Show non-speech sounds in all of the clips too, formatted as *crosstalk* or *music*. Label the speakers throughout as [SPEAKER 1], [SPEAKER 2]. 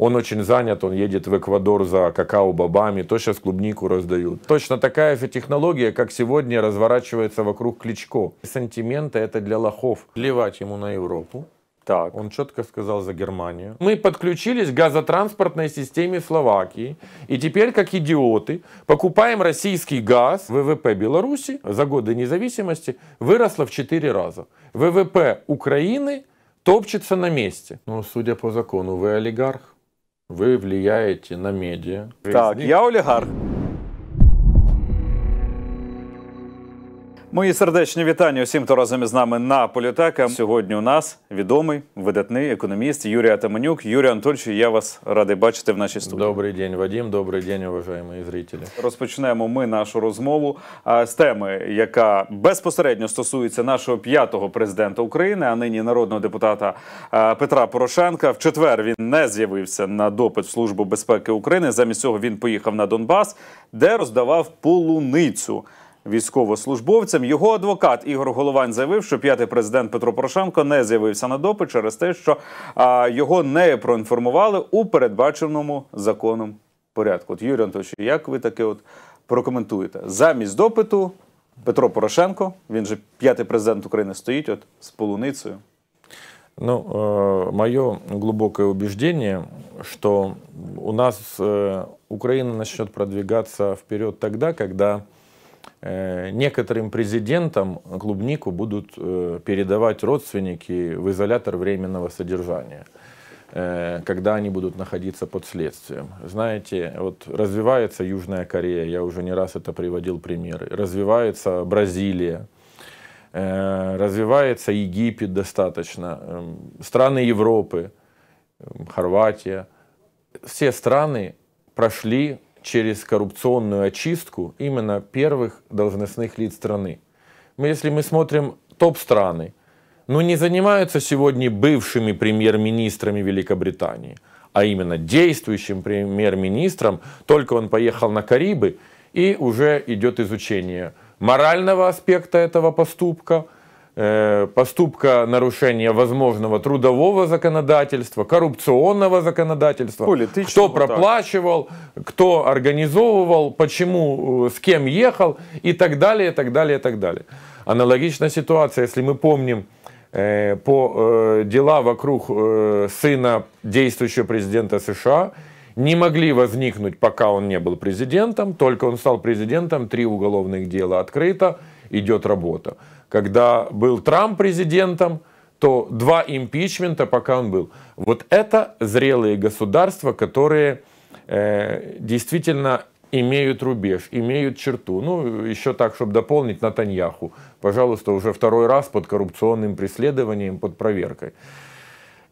[SPEAKER 1] Он очень занят, он едет в Эквадор за какао-бобами, то сейчас клубнику раздают. Точно такая же технология, как сегодня разворачивается вокруг Кличко. Сантименты это для лохов. Плевать ему на Европу.
[SPEAKER 2] Так.
[SPEAKER 1] Он четко сказал за Германию. Мы подключились к газотранспортной системе Словакии. И теперь, как идиоты, покупаем российский газ. ВВП Беларуси за годы независимости выросло в 4 раза. ВВП Украины топчется на месте. Ну, судя по закону, вы олигарх. Вы влияете на медиа.
[SPEAKER 2] Так, я олігарх. Мої сердечні вітання усім, хто разом із нами на політека. Сьогодні у нас відомий видатний економіст Юрій Атаманюк. Юрій Анатольович, я вас радий бачити в нашій студії.
[SPEAKER 1] Добрый день, Вадим. Добрый день, уважаемые зрители.
[SPEAKER 2] Розпочнемо ми нашу розмову а, з теми, яка безпосередньо стосується нашого п'ятого президента України, а нині народного депутата а, Петра Порошенка. В четвер він не з'явився на допит в Службу безпеки України. Замість цього він поїхав на Донбас, де роздавав полуницю. Військовослужбовцям його адвокат Ігор Головань заявив, що п'ятий президент Петро Порошенко не з'явився на допит через те, що а, його не проінформували у передбаченому законом порядку. От Юрій Анатольович, як ви таке от прокоментуєте? Замість допиту Петро Порошенко, він же п'ятий президент України, стоїть от з полуницею.
[SPEAKER 1] Ну, э, мое глубокое убеждение, что у нас э, Украина начнет продвигаться вперед тогда, когда э, некоторым президентам клубнику будут э, передавать родственники в изолятор временного содержания э, когда они будут находиться под следствием. Знаете, вот развивается Южная Корея, я уже не раз это приводил примеры, развивается Бразилия, э, развивается Египет достаточно, эм, страны Европы, эм, Хорватия. Все страны прошли через коррупционную очистку именно первых должностных лиц страны. Мы, если мы смотрим топ-страны, ну не занимаются сегодня бывшими премьер-министрами Великобритании, а именно действующим премьер-министром, только он поехал на Карибы, и уже идет изучение морального аспекта этого поступка, поступка нарушения возможного трудового законодательства, коррупционного законодательства, кто проплачивал, кто организовывал, почему, э, с кем ехал и так далее, и так далее, и так далее. Аналогичная ситуация, если мы помним э, по э, дела вокруг э, сына действующего президента США, не могли возникнуть, пока он не был президентом, только он стал президентом, три уголовных дела открыто, идет работа. Когда был Трамп президентом, то два импичмента, пока он был. Вот это зрелые государства, которые э, действительно имеют рубеж, имеют черту. Ну, еще так, чтобы дополнить Натаньяху. Пожалуйста, уже второй раз под коррупционным преследованием, под проверкой.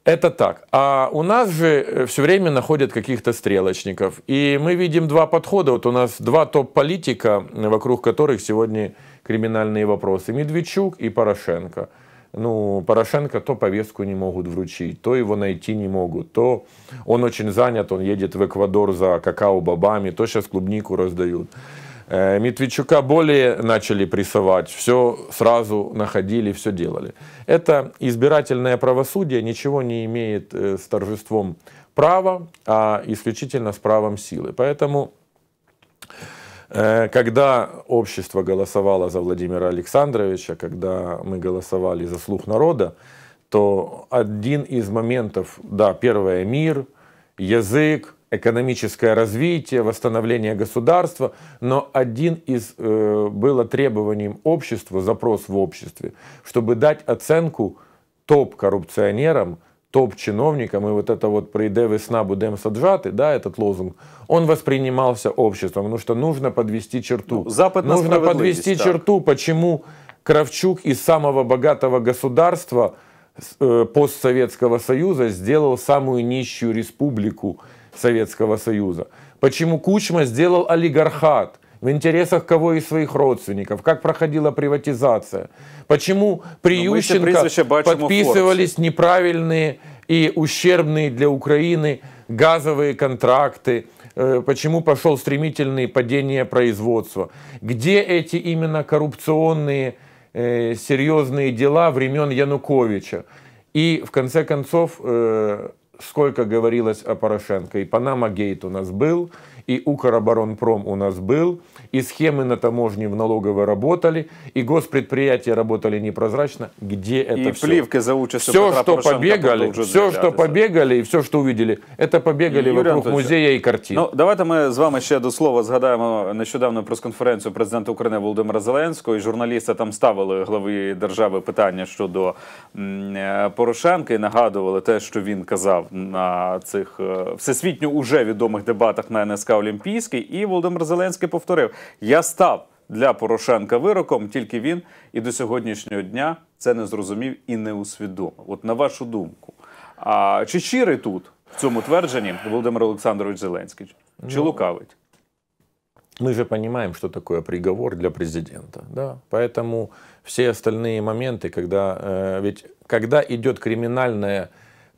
[SPEAKER 1] Это так. А у нас же все время находят каких-то стрелочников. И мы видим два подхода. Вот у нас два топ-политика, вокруг которых сегодня криминальные вопросы. Медведчук и Порошенко. Ну, Порошенко то повестку не могут вручить, то его найти не могут, то он очень занят, он едет в Эквадор за какао-бобами, то сейчас клубнику раздают. Э, Медведчука более начали прессовать, все сразу находили, все делали. Это избирательное правосудие ничего не имеет э, с торжеством права, а исключительно с правом силы. Поэтому, э, когда общество голосовало за Владимира Александровича, когда мы голосовали за слух народа, то один из моментов, да, первое, мир, язык, экономическое развитие, восстановление государства, но один из э, было требованием общества, запрос в обществе, чтобы дать оценку топ-коррупционерам, топ-чиновникам, и вот это вот «прийде весна, будем саджаты», да, этот лозунг, он воспринимался обществом, потому что нужно подвести черту.
[SPEAKER 2] Ну, запад
[SPEAKER 1] нужно подвести
[SPEAKER 2] так.
[SPEAKER 1] черту, почему Кравчук из самого богатого государства э, постсоветского союза сделал самую нищую республику Советского Союза. Почему Кучма сделал олигархат? В интересах кого из своих родственников? Как проходила приватизация? Почему при
[SPEAKER 2] все
[SPEAKER 1] Ющенко подписывались неправильные и ущербные для Украины газовые контракты? Э, Почему пошел стремительное падение производства? Где эти именно коррупционные э, серьезные дела времен Януковича? И в конце концов э, сколько говорилось о Порошенко. И Панама Гейт у нас был, и Укроборонпром у нас был, и схемы на таможне в налоговой работали, и госпредприятия работали непрозрачно. Где это
[SPEAKER 2] и
[SPEAKER 1] все?
[SPEAKER 2] плівки за участю
[SPEAKER 1] Все,
[SPEAKER 2] Петра
[SPEAKER 1] что
[SPEAKER 2] Порошенка
[SPEAKER 1] побегали,
[SPEAKER 2] продовжують
[SPEAKER 1] все, что
[SPEAKER 2] з'являтися.
[SPEAKER 1] побегали и все, что увидели, это побегали
[SPEAKER 2] Юрій
[SPEAKER 1] вокруг
[SPEAKER 2] Анатолійович,
[SPEAKER 1] музея и картин.
[SPEAKER 2] Ну, давайте ми з вами ще до слова згадаємо нещодавну прес-конференцію президента України Володимира Зеленського. І журналісти там ставили главі держави питання щодо м, е, Порошенка і нагадували те, що він казав на цих е, всесвітньо уже відомих дебатах на НСК Олімпійський. І Володимир Зеленський повторив: Я став для Порошенка вироком, тільки він і до сьогоднішнього дня це не зрозумів і не усвідомив. От на вашу думку, а чи щирий тут в цьому твердженні Володимир Олександрович Зеленський? Чи лукавить?
[SPEAKER 1] Мы же понимаем, что такое приговор для президента. Да? Поэтому все остальные моменты, когда, э, ведь, когда идет криминальное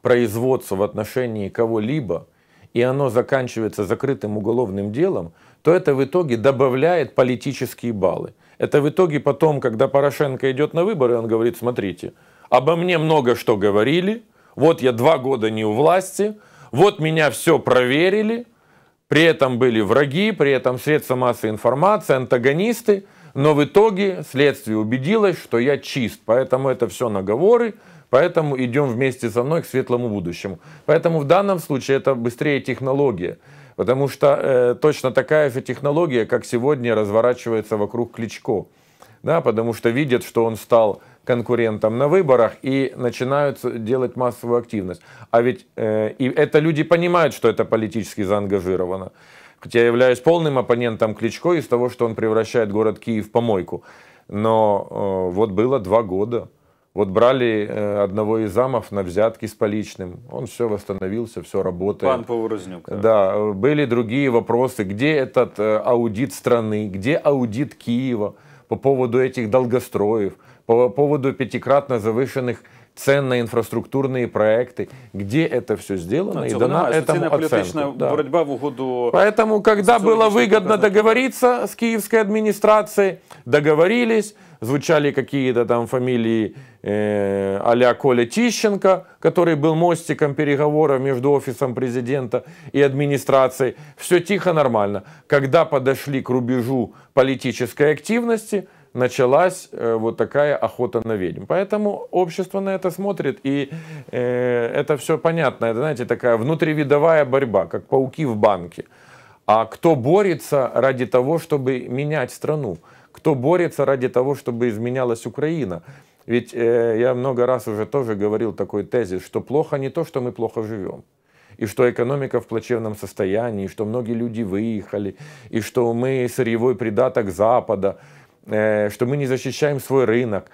[SPEAKER 1] производство в отношении кого-либо, и оно заканчивается закрытым уголовным делом, то это в итоге добавляет политические баллы. Это в итоге потом, когда Порошенко идет на выборы, он говорит, смотрите, обо мне много что говорили, вот я два года не у власти, вот меня все проверили, при этом были враги, при этом средства массовой информации, антагонисты, но в итоге следствие убедилось, что я чист. Поэтому это все наговоры, поэтому идем вместе со мной к светлому будущему. Поэтому в данном случае это быстрее технология. Потому что э, точно такая же технология, как сегодня разворачивается вокруг Кличко. Да, потому что видят, что он стал конкурентом на выборах и начинают делать массовую активность. А ведь э, и это люди понимают, что это политически заангажировано. Хотя я являюсь полным оппонентом Кличко из того, что он превращает город Киев в помойку. Но э, вот было два года. Вот брали э, одного из замов на взятки с поличным. Он все восстановился, все работает.
[SPEAKER 2] Пан Поворознюк. так.
[SPEAKER 1] Да, э, были другие вопросы. Где этот э, аудит страны, где аудит Киева по поводу этих долгостроев, по поводу пятикратно завышенных цен на инфраструктурные проекты. Где это все сделано
[SPEAKER 2] Ну,
[SPEAKER 1] и
[SPEAKER 2] цього
[SPEAKER 1] дана
[SPEAKER 2] немає.
[SPEAKER 1] этому
[SPEAKER 2] Соціально-політична
[SPEAKER 1] оценку. Да.
[SPEAKER 2] боротьба в угоду
[SPEAKER 1] Поэтому, когда было
[SPEAKER 2] Социологических
[SPEAKER 1] выгодно
[SPEAKER 2] показателей.
[SPEAKER 1] договориться с киевской администрацией, договорились, звучали какие-то там фамилии э, а-ля Коля Тищенко, который был мостиком переговоров между офисом президента и администрацией. Все тихо, нормально. Когда подошли к рубежу политической активности, началась э, вот такая охота на ведьм. Поэтому общество на это смотрит, и э, это все понятно. Это, знаете, такая внутривидовая борьба, как пауки в банке. А кто борется ради того, чтобы менять страну? Кто борется ради того, чтобы изменялась Украина? Ведь э, я много раз уже тоже говорил такой тезис, что плохо не то, что мы плохо живем, и что экономика в плачевном состоянии, и что многие люди выехали, и что мы сырьевой придаток Запада, э, что мы не защищаем свой рынок.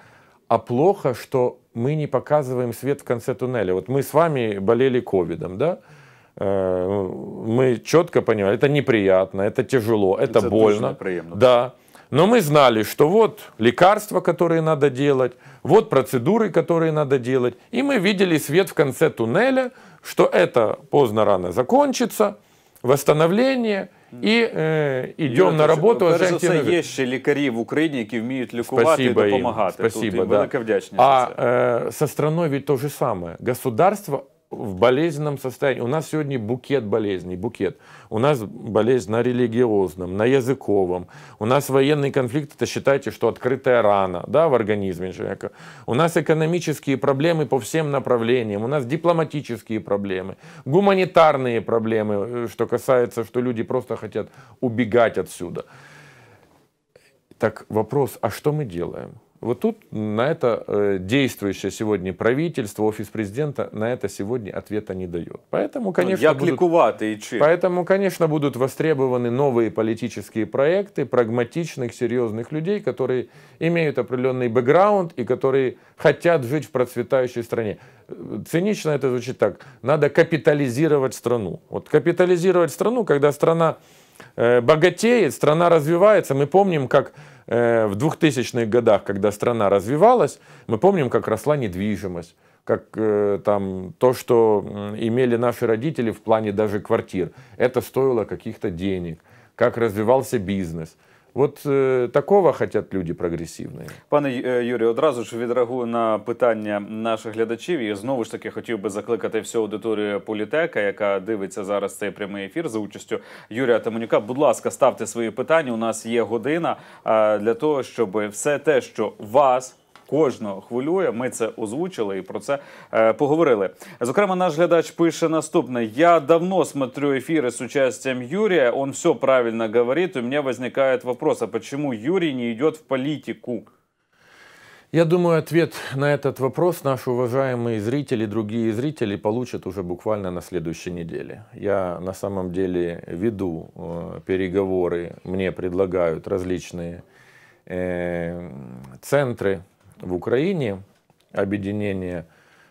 [SPEAKER 1] А плохо, что мы не показываем свет в конце туннеля. Вот мы с вами болели ковидом, да? Э, Мы четко понимали, это неприятно, это тяжело, это,
[SPEAKER 2] Это
[SPEAKER 1] больно. Да. Но мы знали, что вот лекарства, которые надо делать, вот процедуры, которые надо делать. И мы видели свет в конце туннеля, что это поздно-рано закончится, восстановление, и э, идем
[SPEAKER 2] Юрій
[SPEAKER 1] на
[SPEAKER 2] Анатолійович,
[SPEAKER 1] работу. а
[SPEAKER 2] Перш за
[SPEAKER 1] женщины
[SPEAKER 2] все, є ще лікарі в Україні, які вміють лікувати і
[SPEAKER 1] им.
[SPEAKER 2] допомагати.
[SPEAKER 1] Спасибо,
[SPEAKER 2] Тут
[SPEAKER 1] да.
[SPEAKER 2] велика вдячність.
[SPEAKER 1] А
[SPEAKER 2] за це.
[SPEAKER 1] э, со страной ведь то же самое. Государство в болезненном состоянии. У нас сегодня букет болезней, букет. У нас болезнь на религиозном, на языковом. У нас военный конфликт, это считайте, что открытая рана да, в организме человека. У нас экономические проблемы по всем направлениям. У нас дипломатические проблемы, гуманитарные проблемы, э, что касается, что люди просто хотят убегать отсюда. Так вопрос, а что мы делаем? Вот тут на это э, действующее сегодня правительство, офис президента на это сегодня ответа не дает. Поэтому, конечно,
[SPEAKER 2] Як
[SPEAKER 1] будут, поэтому, конечно, будут востребованы новые политические проекты прагматичных, серьезных людей, которые имеют определенный бэкграунд и которые хотят жить в процветающей стране. Цинично это звучит так. Надо капитализировать страну. Вот капитализировать страну, когда страна богатеет, страна развивается. Мы помним, как э, в 2000-х годах, когда страна развивалась, мы помним, как росла недвижимость, как э, там то, что имели наши родители в плане даже квартир. Это стоило каких-то денег, как развивался бизнес. Вот е, такого хочуть люди прогресивні.
[SPEAKER 2] Пане е, Юрію, одразу ж відреагую на питання наших глядачів. І знову ж таки хотів би закликати всю аудиторію політека, яка дивиться зараз цей прямий ефір за участю Юрія Таманюка. Будь ласка, ставте свої питання. У нас є година е, для того, щоб все те, що вас. Кожного хвилює, ми це озвучили і про це е, поговорили. Зокрема, наш глядач пише наступне: я давно смотрю ефіри з участием Юрія. Он все правильно говорит. У меня возникает вопрос: а почему Юрий не идет в политику?
[SPEAKER 1] Я думаю, ответ на этот вопрос наши уважаемые зрители, другие зрители получат уже буквально на следующей неделе. Я на самом деле веду э, переговоры, мне предлагают различные э, центры в Украине, объединение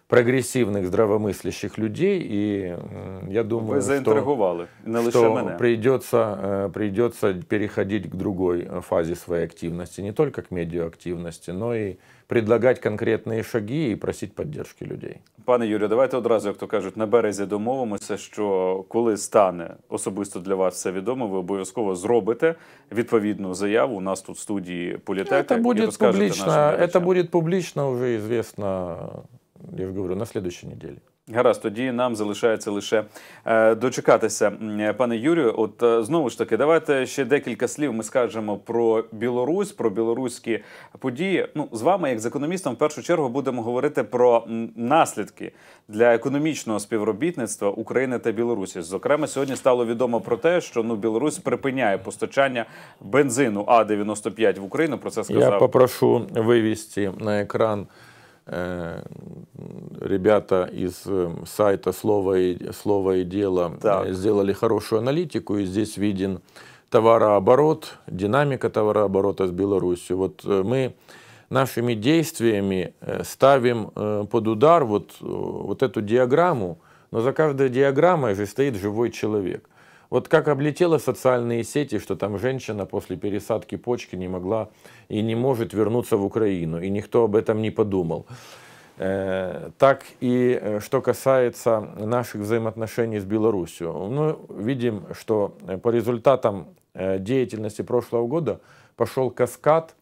[SPEAKER 1] прогрессивных, здравомыслящих людей, и я думаю,
[SPEAKER 2] не лише
[SPEAKER 1] что
[SPEAKER 2] мене.
[SPEAKER 1] придется, э, придется переходить к другой фазе своей активности, не только к медиаактивности, но и предлагать конкретные шаги и просить поддержки людей.
[SPEAKER 2] Пане Юрію, давайте одразу, як то кажуть, на березі домовимося, що коли стане особисто для вас все відомо, ви обов'язково зробите відповідну заяву. У нас тут в студії політека.
[SPEAKER 1] Это
[SPEAKER 2] і
[SPEAKER 1] будет
[SPEAKER 2] розкажете
[SPEAKER 1] публично,
[SPEAKER 2] нашим
[SPEAKER 1] это
[SPEAKER 2] глядачам.
[SPEAKER 1] будет публично уже известно, я же говорю, на следующей неделе.
[SPEAKER 2] Гаразд, тоді нам залишається лише е, дочекатися, М, е, пане Юрію. От е, знову ж таки, давайте ще декілька слів. Ми скажемо про Білорусь, про білоруські події. Ну з вами, як з економістом, в першу чергу будемо говорити про м, наслідки для економічного співробітництва України та Білорусі. Зокрема, сьогодні стало відомо про те, що ну Білорусь припиняє постачання бензину А 95 в Україну. Про це сказав
[SPEAKER 1] Я попрошу вывести на экран э, Ребята из э, сайта «Слово и, Слово и дело»
[SPEAKER 2] Так.
[SPEAKER 1] э, сделали хорошую аналитику, и здесь виден товарооборот, динамика товарооборота с Беларусью. Вот э, мы нашими действиями э, ставим э, под удар вот, э, вот эту диаграмму, но за каждой диаграммой же стоит живой человек. Вот как облетела социальные сети, что там женщина после пересадки почки не могла и не может вернуться в Украину, и никто об этом не подумал. Э, Так и э, что касается наших взаимоотношений с Беларусью. Мы видим, что э, по результатам деятельности прошлого года пошел каскад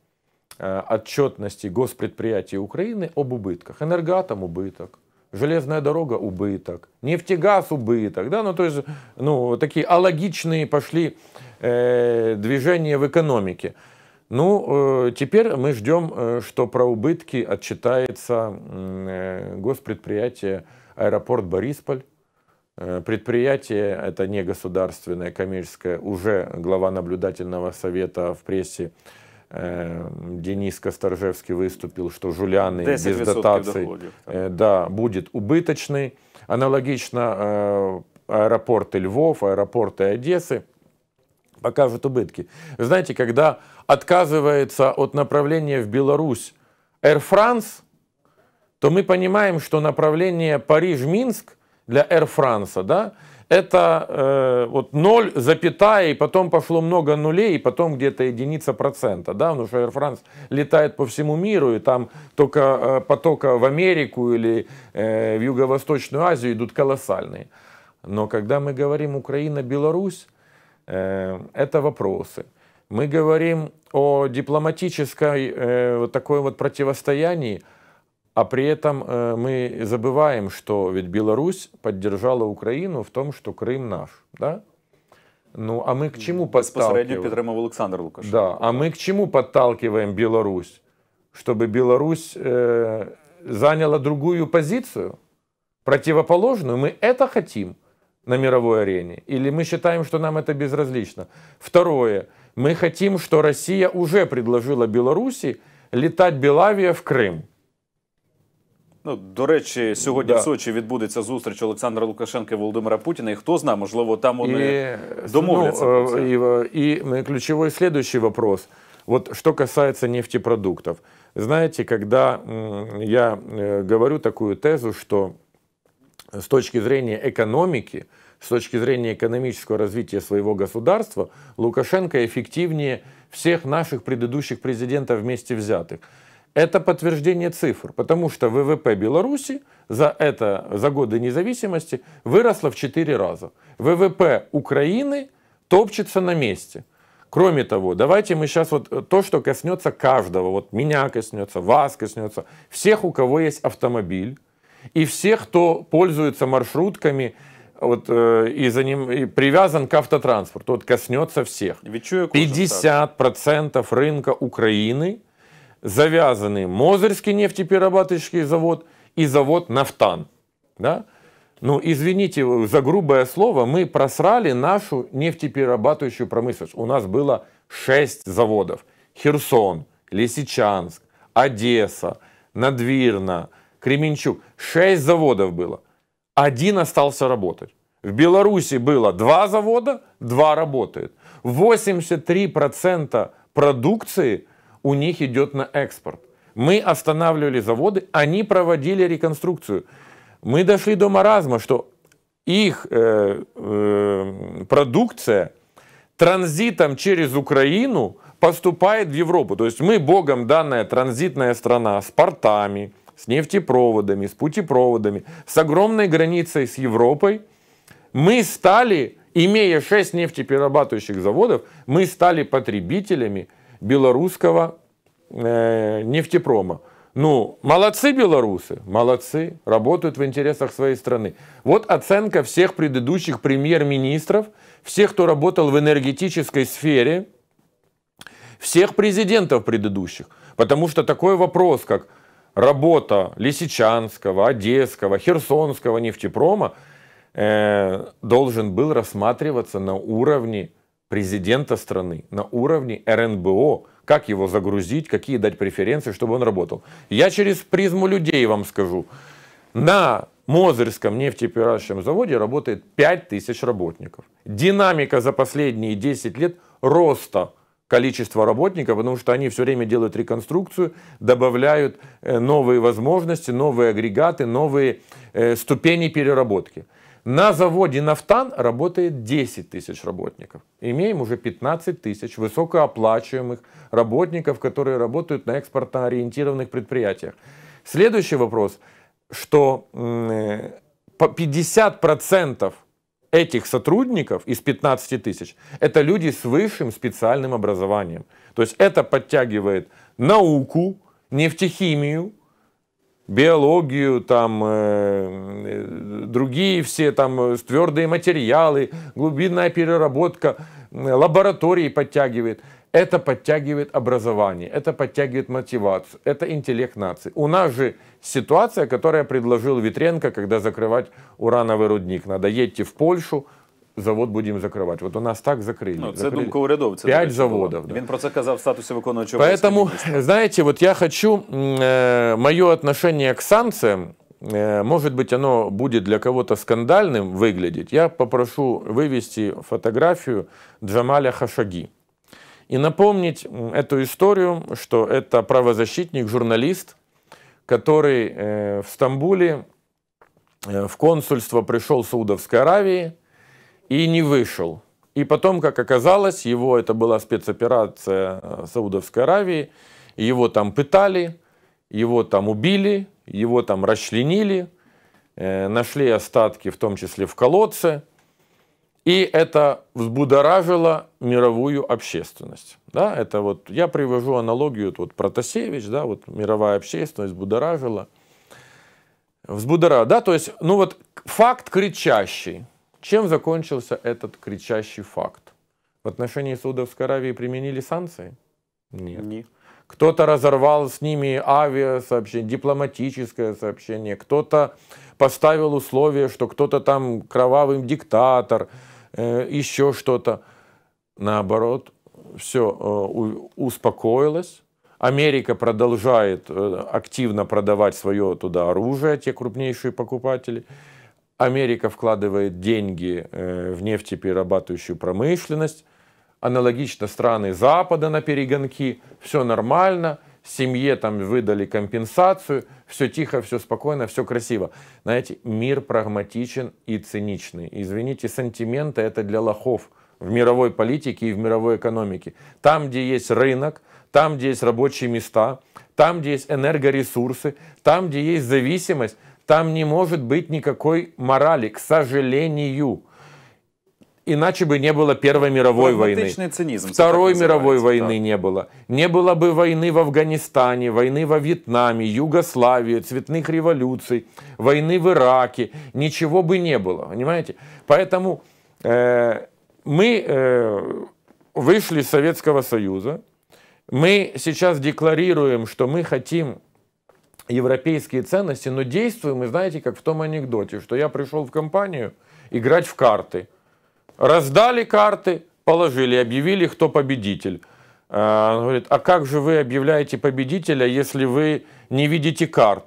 [SPEAKER 1] отчетности госпредприятий Украины об убытках. Энергоатом убыток, железная дорога убыток, нефтегаз убыток. Да? Ну, то есть, ну, такие алогичные пошли э, движения в экономике. Ну, э, теперь мы ждем, э, что про убытки отчитается э, госпредприятие аэропорт Борисполь. Э, Предприятие, это не государственное, коммерческое, уже глава наблюдательного совета в прессе Денис Косторжевский выступил, что Жуляны без
[SPEAKER 2] 10%
[SPEAKER 1] дотаций э, да, будет убыточный. Аналогично э, аэропорты Львов, аэропорты Одессы покажут убытки. Знаете, когда отказывается от направления в Беларусь Air France, то мы понимаем, что направление Париж-Минск для Air France, да, это э, вот 0, запятая, и потом пошло много нулей, и потом где-то единица процента, да, потому что Air France летает по всему миру, и там только э, потока в Америку или э, в Юго-Восточную Азию идут колоссальные. Но когда мы говорим Украина-Беларусь, э, это вопросы. Мы говорим о дипломатической э, вот такой вот противостоянии, а при этом э, мы забываем, что ведь Беларусь поддержала Украину в том, что Крым наш, да? Ну, а мы к чему подталкиваем?
[SPEAKER 2] підтримав Олександр Лукашенко.
[SPEAKER 1] Да, а мы к чему подталкиваем Беларусь? Чтобы Беларусь э, заняла другую позицию, противоположную? Мы это хотим на мировой арене? Или мы считаем, что нам это безразлично? Второе. Мы хотим, что Россия уже предложила Беларуси летать Белавия в Крым.
[SPEAKER 2] Ну, до речі, сьогодні
[SPEAKER 1] Да.
[SPEAKER 2] в Сочі відбудеться зустріч Олександра Лукашенка і Володимира Путіна. І хто знає, можливо, там вони
[SPEAKER 1] И,
[SPEAKER 2] домовляться.
[SPEAKER 1] ну,
[SPEAKER 2] про це.
[SPEAKER 1] э, и, э, и м, ключевой следующий вопрос. Вот что касается нефтепродуктов. Знаете, когда м, я э, говорю такую тезу, что с точки зрения экономики, с точки зрения экономического развития своего государства, Лукашенко эффективнее всех наших предыдущих президентов вместе взятых. это подтверждение цифр, потому что ВВП Беларуси за, это, за годы независимости выросло в 4 раза. ВВП Украины топчется на месте. Кроме того, давайте мы сейчас вот э, то, что коснется каждого, вот меня коснется, вас коснется, всех, у кого есть автомобиль, и всех, кто пользуется маршрутками, вот, э, и, за ним, и привязан к автотранспорту, вот коснется всех. 50% рынка Украины завязаны Мозырский нефтеперерабатывающий завод и завод «Нафтан». Да? Ну, извините за грубое слово, мы просрали нашу нефтеперерабатывающую промышленность. У нас было 6 заводов. Херсон, Лисичанск, Одесса, Надвирна, Кременчук. 6 заводов было. Один остался работать. В Беларуси было два завода, два работают. 83% продукции у них идет на экспорт. Мы останавливали заводы, они проводили реконструкцию. Мы дошли до маразма, что их э, э, продукция транзитом через Украину поступает в Европу. То есть мы богом данная транзитная страна с портами, с нефтепроводами, с путепроводами, с огромной границей с Европой. Мы стали, имея 6 нефтеперерабатывающих заводов, мы стали потребителями белорусского э, нефтепрома. Ну, молодцы белорусы, молодцы, работают в интересах своей страны. Вот оценка всех предыдущих премьер-министров, всех, кто работал в энергетической сфере, всех президентов предыдущих. Потому что такой вопрос, как работа Лисичанского, Одесского, Херсонского нефтепрома, э, должен был рассматриваться на уровне президента страны, на уровне РНБО, как его загрузить, какие дать преференции, чтобы он работал. Я через призму людей вам скажу. На Мозырском нефтеперерабатывающем заводе работает 5000 работников. Динамика за последние 10 лет роста количества работников, потому что они все время делают реконструкцию, добавляют э, новые возможности, новые агрегаты, новые э, ступени переработки. На заводе «Нафтан» работает 10 тысяч работников. Имеем уже 15 тысяч высокооплачиваемых работников, которые работают на экспортно-ориентированных предприятиях. Следующий вопрос, что 50% этих сотрудников из 15 тысяч это люди с высшим специальным образованием. То есть это подтягивает науку, нефтехимию, биологию, там, э, другие все там э, твердые материалы, глубинная переработка, э, лаборатории подтягивает. Это подтягивает образование, это подтягивает мотивацию, это интеллект нации. У нас же ситуация, которую предложил Витренко, когда закрывать урановый рудник. Надо едьте в Польшу, завод будем закривати. От у нас так закрили.
[SPEAKER 2] Ну, це
[SPEAKER 1] закрили.
[SPEAKER 2] думка урядовця.
[SPEAKER 1] П'ять заводів.
[SPEAKER 2] Да. Він про це казав в статусі виконуючого
[SPEAKER 1] Поэтому, знаете, вот я хочу, э, мое отношение к санкциям, э, может быть, оно будет для кого-то скандальным выглядеть. Я попрошу вывести фотографию Джамаля Хашаги. И напомнить эту историю, что это правозащитник, журналист, который э, в Стамбуле э, в консульство пришел в Саудовской Аравии – и не вышел. И потом, как оказалось, его, это была спецоперация э, Саудовской Аравии, его там пытали, его там убили, его там расчленили, э, нашли остатки, в том числе в колодце, и это взбудоражило мировую общественность. Да, это вот, я привожу аналогию, вот Протасевич, да, вот мировая общественность взбудоражила. Взбудоражила, да, то есть, ну вот факт кричащий, чем закончился этот кричащий факт? В отношении Саудовской Аравии применили санкции? Нет. Нет. Кто-то разорвал с ними авиасообщение, дипломатическое сообщение, кто-то поставил условие, что кто-то там кровавый диктатор, э, еще что-то. Наоборот, все э, успокоилось. Америка продолжает э, активно продавать свое туда оружие, те крупнейшие покупатели. Америка вкладывает деньги э, в нефтеперерабатывающую промышленность, аналогично страны Запада на перегонки, все нормально, семье там выдали компенсацию, все тихо, все спокойно, все красиво. Знаете, мир прагматичен и циничный. Извините, сантименты это для лохов в мировой политике и в мировой экономике. Там, где есть рынок, там, где есть рабочие места, там, где есть энергоресурсы, там, где есть зависимость, там не может быть никакой морали, к сожалению. иначе бы не было Первой мировой войны.
[SPEAKER 2] Цинизм,
[SPEAKER 1] Второй мировой войны да. не было. Не было бы войны в Афганистане, войны во Вьетнаме, Югославии, цветных революций, войны в Ираке. Ничего бы не было, понимаете? Поэтому э, мы э, вышли из Советского Союза, мы сейчас декларируем, что мы хотим европейские ценности, но действуем, мы знаете, как в том анекдоте, что я пришел в компанию играть в карты. Раздали карты, положили, объявили, кто победитель. А, он говорит, а как же вы объявляете победителя, если вы не видите карт?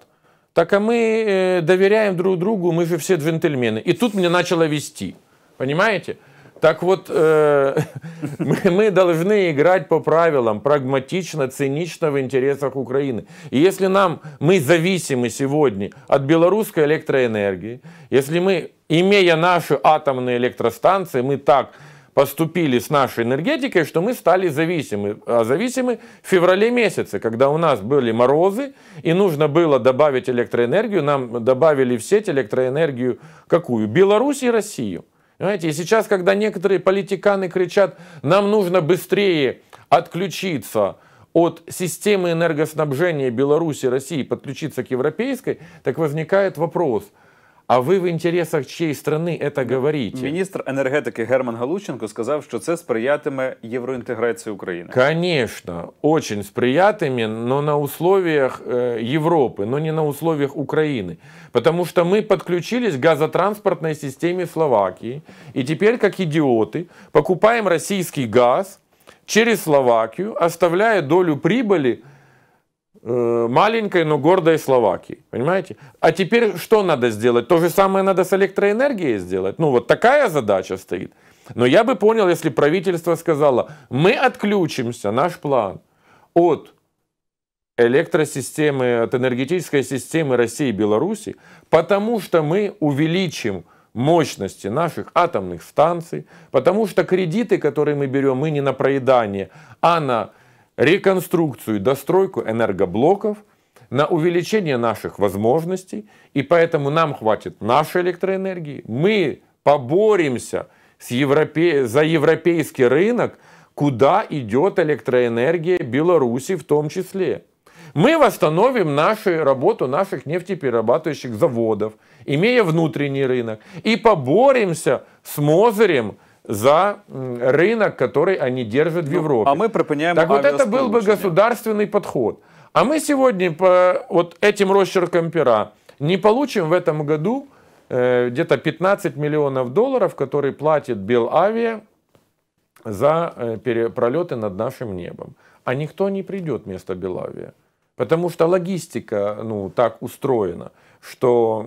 [SPEAKER 1] Так а мы э, доверяем друг другу, мы же все джентльмены. И тут мне начало вести. Понимаете? Так вот, э, *laughs* мы, должны играть по правилам, прагматично, цинично в интересах Украины. И если нам, мы зависимы сегодня от белорусской электроэнергии, если мы, имея наши атомные электростанции, мы так поступили с нашей энергетикой, что мы стали зависимы. А зависимы в феврале месяце, когда у нас были морозы, и нужно было добавить электроэнергию, нам добавили в сеть электроэнергию какую? Беларусь и Россию. Понимаете, и сейчас, когда некоторые политиканы кричат, нам нужно быстрее отключиться от системы энергоснабжения Беларуси, России, подключиться к европейской, так возникает вопрос – а ви в інтересах чиєї страни це говорите?
[SPEAKER 2] Міністр енергетики Герман Галученко сказав, що це сприятиме євроінтеграції України.
[SPEAKER 1] Конечно, очень сприятиме, но на условиях э, Европы, но не на условиях Украины. Потому что мы подключились к газотранспортной системе Словакии, и теперь, как идиоты, покупаем российский газ через Словакию, оставляя долю прибыли Э, маленькой, но гордой Словакии. Понимаете? А теперь что надо сделать? То же самое надо с электроэнергией сделать. Ну вот такая задача стоит. Но я бы понял, если правительство сказало, мы отключимся, наш план, от электросистемы, от энергетической системы России и Беларуси, потому что мы увеличим мощности наших атомных станций, потому что кредиты, которые мы берем, мы не на проедание, а на реконструкцию и достройку энергоблоков, на увеличение наших возможностей, и поэтому нам хватит нашей электроэнергии. Мы поборемся с европе... за европейский рынок, куда идет электроэнергия Беларуси в том числе. Мы восстановим нашу работу наших нефтеперерабатывающих заводов, имея внутренний рынок, и поборемся с Мозырем, за рынок, который они держат в ну, Европе.
[SPEAKER 2] А мы припиняем
[SPEAKER 1] Так вот это был бы государственный подход. А мы сегодня по вот этим росчеркам пера не получим в этом году э, где-то 15 миллионов долларов, которые платит Белавиа за э, пролеты над нашим небом. А никто не придет вместо Белавия. Потому что логистика ну, так устроена, что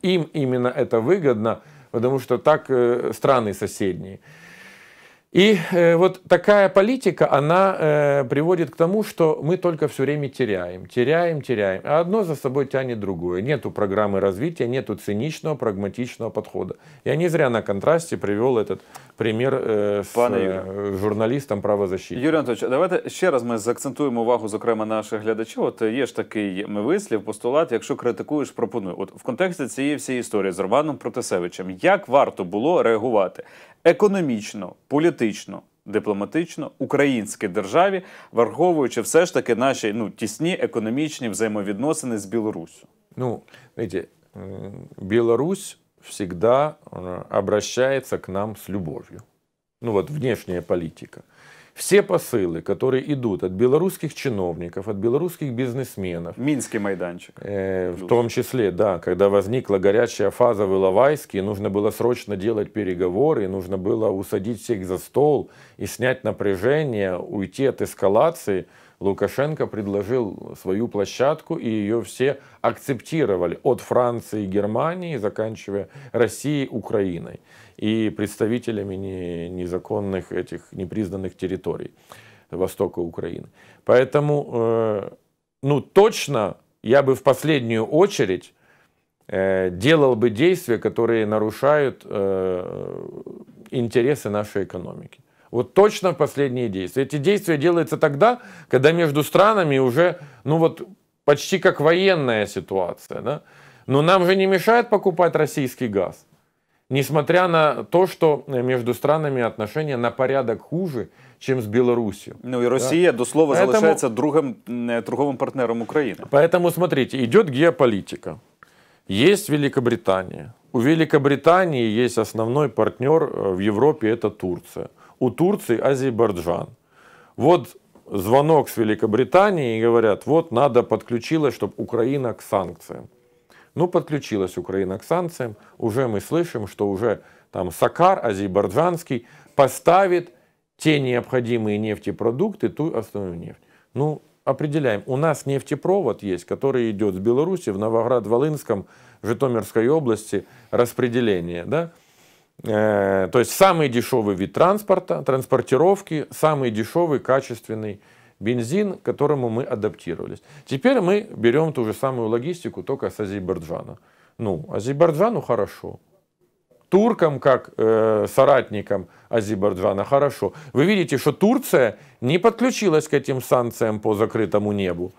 [SPEAKER 1] им именно это выгодно потому что так э, страны соседние. И э, вот такая политика, она э, приводит к тому, что мы только все время теряем, теряем, теряем. А одно за собой тянет другое. Нету программы развития, нету циничного, прагматичного подхода. Я не зря на контрасте привел этот примір е, з е, журналістом правозащитним.
[SPEAKER 2] Юрій Анатольович, давайте ще раз ми заакцентуємо увагу, зокрема, наших глядачів. От є ж такий вислів, постулат, якщо критикуєш, пропонуй. От в контексті цієї всієї історії з Романом Протасевичем, як варто було реагувати Економічно, політично, дипломатично українській державі, враховуючи все ж таки наші ну тісні економічні взаємовідносини з Білоруссю?
[SPEAKER 1] Ну, знаете, Білорусь всегда обращається обращается к нам с любовью. Ну вот внешняя политика. Все посылы, которые идут от белорусских чиновников, от белорусских бизнесменов.
[SPEAKER 2] Минский майданчик.
[SPEAKER 1] Э, в том числе, да, когда возникла горячая фаза в Иловайске, нужно было срочно делать переговоры, нужно было усадить всех за стол и снять напряжение, уйти от эскалации – Лукашенко предложил свою площадку, и ее все акцептировали, от Франции и Германии, заканчивая Россией, Украиной и представителями незаконных этих непризнанных территорий востока Украины. Поэтому, э, ну, точно я бы в последнюю очередь э, делал бы действия, которые нарушают э, интересы нашей экономики. Вот точно последние действия. Эти действия делаются тогда, когда между странами уже, ну вот, почти как военная ситуация. Да? Но нам же не мешает покупать российский газ. Несмотря на то, что между странами отношения на порядок хуже, чем с Беларусью.
[SPEAKER 2] Ну и Россия, да? до слова, Поэтому... залишается другим торговым партнером Украины.
[SPEAKER 1] Поэтому, смотрите, идет геополитика. Есть Великобритания. У Великобритании есть основной партнер э, в Европе, это Турция. У Турции Азербайджан. Вот звонок с Великобритании и говорят, вот надо подключилась, чтобы Украина к санкциям. Ну, подключилась Украина к санкциям. Уже мы слышим, что уже там Сакар, азербайджанский, поставит те необходимые нефтепродукты, ту основную нефть. Ну, определяем. У нас нефтепровод есть, который идет с Беларуси в Новоград-Волынском, Житомирской области распределение. Да? Э, то есть самый дешевый вид транспорта, транспортировки, самый дешевый качественный бензин, к которому мы адаптировались. Теперь мы берем ту же самую логистику, только с Азербайджана. Ну, Азербайджану хорошо. Туркам, как э, соратникам Азербайджана, хорошо. Вы видите, что Турция не подключилась к этим санкциям по закрытому небу.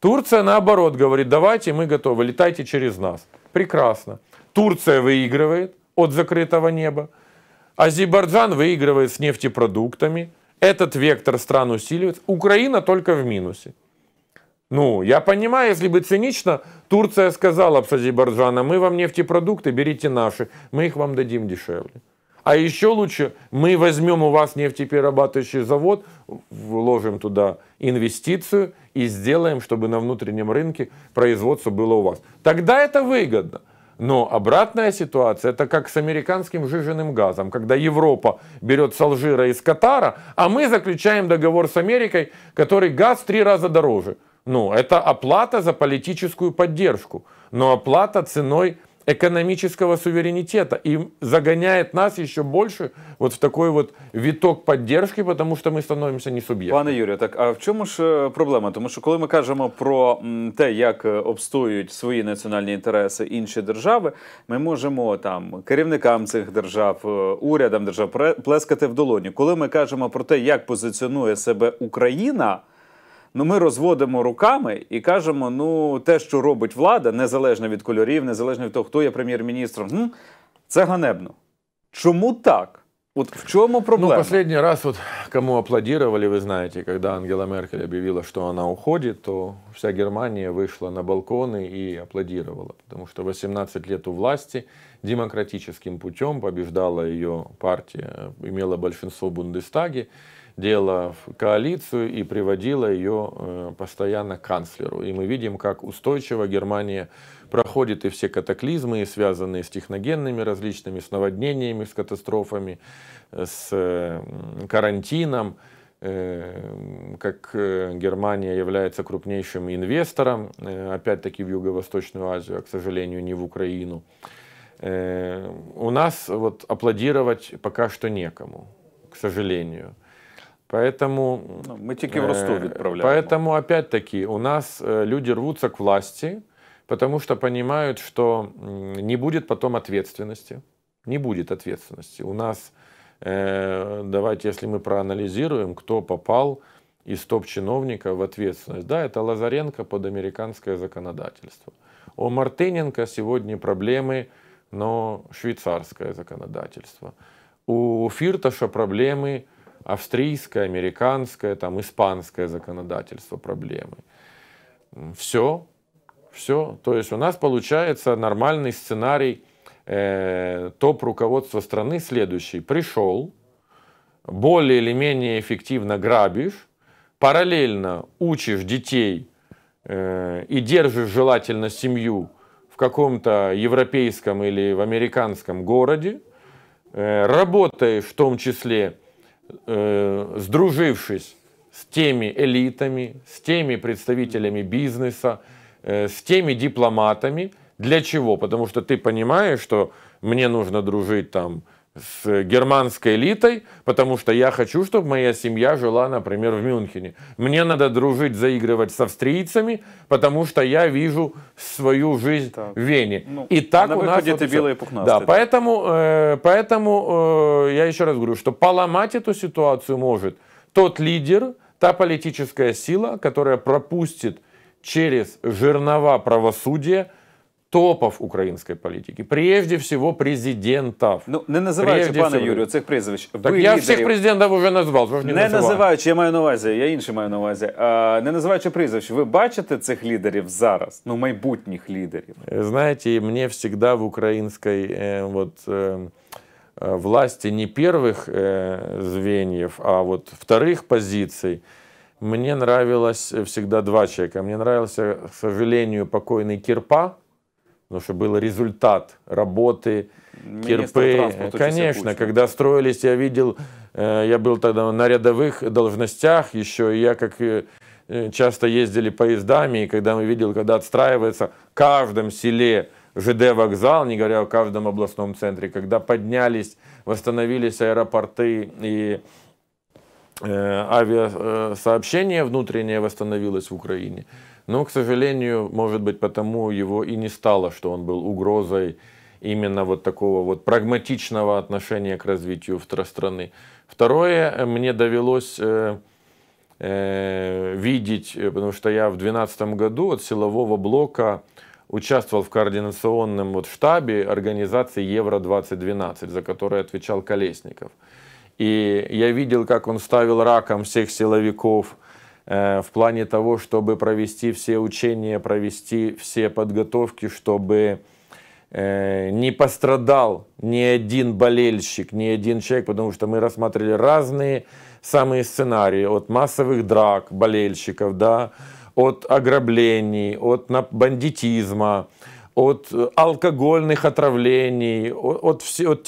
[SPEAKER 1] Турция, наоборот, говорит, давайте, мы готовы, летайте через нас. Прекрасно. Турция выигрывает от закрытого неба. Азербайджан выигрывает с нефтепродуктами. Этот вектор стран усиливается. Украина только в минусе. Ну, я понимаю, если бы цинично, Турция сказала бы с Азербайджаном, мы вам нефтепродукты, берите наши, мы их вам дадим дешевле. А еще лучше, мы возьмем у вас нефтеперерабатывающий завод, вложим туда инвестицию и сделаем, чтобы на внутреннем рынке производство было у вас. Тогда это выгодно. Но обратная ситуация, это как с американским жиженным газом, когда Европа берет с Алжира из Катара, а мы заключаем договор с Америкой, который газ в три раза дороже. Ну, это оплата за политическую поддержку, но оплата ценой экономического суверенитета и загоняет нас еще больше вот в такой вот виток поддержки, потому що ми становимося не суб'єктом.
[SPEAKER 2] Пане Юрію, так а в чому ж е, проблема? Тому що коли ми кажемо про те, як е, обстоюють свої національні інтереси інші держави, ми можемо там керівникам цих держав, е, урядам держав плескати в долоні. Коли ми кажемо про те, як позиціонує себе Україна ну ми розводимо руками і кажемо: ну, те, що робить влада, незалежно від кольорів, незалежно від того, хто є прем'єр-міністром, це ганебно. Чому так? Вот в чем
[SPEAKER 1] ну,
[SPEAKER 2] проблема?
[SPEAKER 1] Ну, последний раз, вот, кому аплодировали, вы знаете, когда Ангела Меркель объявила, что она уходит, то вся Германия вышла на балконы и аплодировала, потому что 18 лет у власти демократическим путем побеждала ее партия, имела большинство в Бундестаге, делала в коалицию и приводила ее э, постоянно к канцлеру. И мы видим, как устойчиво Германия проходит и все катаклизмы, связанные с техногенными различными, с наводнениями, с катастрофами, с карантином, э, как э, Германия является крупнейшим инвестором, опять-таки в Юго-Восточную Азию, а, к сожалению, не в Украину. У нас вот аплодировать пока что некому, к сожалению. Поэтому,
[SPEAKER 2] ну, мы тільки в Ростов э, відправляємо.
[SPEAKER 1] Поэтому, опять-таки, у нас э, люди рвутся к власти, потому что понимают, что не будет потом ответственности. Не будет ответственности. У нас, э, давайте, если мы проанализируем, кто попал из топ-чиновников в ответственность. Да, это Лазаренко под американское законодательство. У Мартыненко сегодня проблемы, но швейцарское законодательство. У Фирташа проблемы, австрийское, американское, там, испанское законодательство проблемы. Все, все. То есть у нас получается нормальный сценарий э, топ-руководства страны следующий. Пришел, более или менее эффективно грабишь, параллельно учишь детей э, и держишь желательно семью в каком-то европейском или в американском городе, э, работаешь в том числе э, сдружившись с теми элитами, с теми представителями бизнеса, э, с теми дипломатами. Для чего? Потому что ты понимаешь, что мне нужно дружить там с германской элитой, потому что я хочу, чтобы моя семья жила, например, в Мюнхене. Мне надо дружить, заигрывать с австрийцами, потому что я вижу свою жизнь так. в Вене.
[SPEAKER 2] Ну, и так у нас... Вот белые
[SPEAKER 1] Да, поэтому, э, поэтому э, я еще раз говорю, что поломать эту ситуацию может тот лидер, та политическая сила, которая пропустит через жернова правосудия топов української політики, прежде всего президентов.
[SPEAKER 2] Ну не називаючи
[SPEAKER 1] Прежде
[SPEAKER 2] пане
[SPEAKER 1] всього.
[SPEAKER 2] Юрію цих прізвищ.
[SPEAKER 1] так
[SPEAKER 2] ви
[SPEAKER 1] я
[SPEAKER 2] лідерів-
[SPEAKER 1] всіх президентів вже назвав. що ж не,
[SPEAKER 2] Не
[SPEAKER 1] називав?
[SPEAKER 2] називаючи, я маю на увазі, я інше маю на увазі. А, не називаючи прізвищ, ви бачите цих лідерів зараз? Ну, майбутніх лідерів.
[SPEAKER 1] Знаете, мне всегда в украинской э, вот, э, э, власти не первых э, звеньев, а вот вторых позиций, мне нравилось всегда два человека. Мне нравился, к сожалению, покойный Кирпа, Потому что был результат работы
[SPEAKER 2] Министр
[SPEAKER 1] Кирпы. Конечно, когда строились, я видел, э, я был тогда на рядовых должностях еще, и я как э, э, часто ездили поездами, и когда мы видел, когда отстраивается в каждом селе ЖД вокзал, не говоря о каждом областном центре, когда поднялись, восстановились аэропорты и авиасообщение внутреннее восстановилось в Украине. Но, к сожалению, может быть, потому его и не стало, что он был угрозой именно вот такого вот прагматичного отношения к развитию страны. Второе, э, мне довелось э, э, видеть, э, потому что я в 2012 году от силового блока участвовал в координационном вот штабе организации Евро-2012, за которой отвечал Колесников. И я видел, как он ставил раком всех силовиков в плане того, чтобы провести все учения, провести все подготовки, чтобы э, не пострадал ни один болельщик, ни один человек, потому что мы рассматривали разные самые сценарии, от массовых драк болельщиков, да, от ограблений, от бандитизма, от э, алкогольных отравлений, о- от, все- от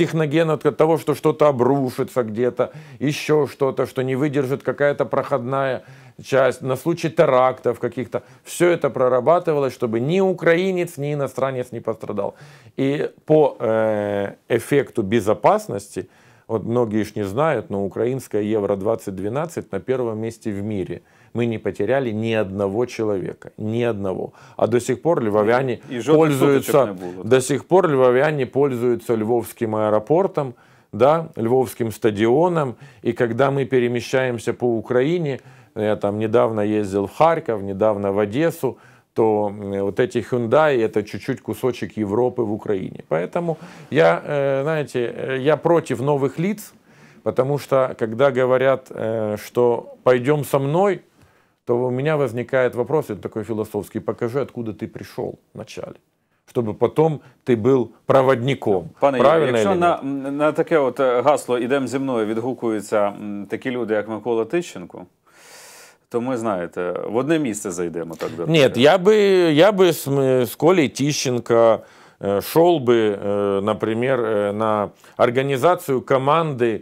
[SPEAKER 1] от того, что что-то обрушится где-то, еще что-то, что не выдержит какая-то проходная часть, на случай терактов каких-то. Все это прорабатывалось, чтобы ни украинец, ни иностранец не пострадал. И по э, эффекту безопасности, вот многие ж не знают, но украинская Евро-2012 на первом месте в мире. Мы не потеряли ни одного человека, ни одного. А до сих пор львовяне
[SPEAKER 2] И жодных
[SPEAKER 1] пользуются, до сих пор львовяне пользуются Львовским аэропортом, да, Львовским стадионом. И когда мы перемещаемся по Украине, я там недавно ездил в Харьков, недавно в Одессу, то вот эти Hyundai это чуть-чуть кусочек Европы в Украине. Поэтому я, э, знаете, э, я против новых лиц, потому что когда говорят, э, что пойдем со мной, то у меня возникает вопрос, это такой философский, покажи, откуда ты пришел вначале, чтобы потом ты был проводником.
[SPEAKER 2] Пане Юрію,
[SPEAKER 1] Правильно
[SPEAKER 2] якщо
[SPEAKER 1] или
[SPEAKER 2] на,
[SPEAKER 1] нет?
[SPEAKER 2] на таке от е, гасло ідемо зі мною відгукуються м, такі люди, як Микола Тищенко, то ми знаєте, в одне місце зайдемо так до
[SPEAKER 1] Нет, я бы, я бы с, м, с Колей Тищенко э, шел бы, э, например, э, на организацию команды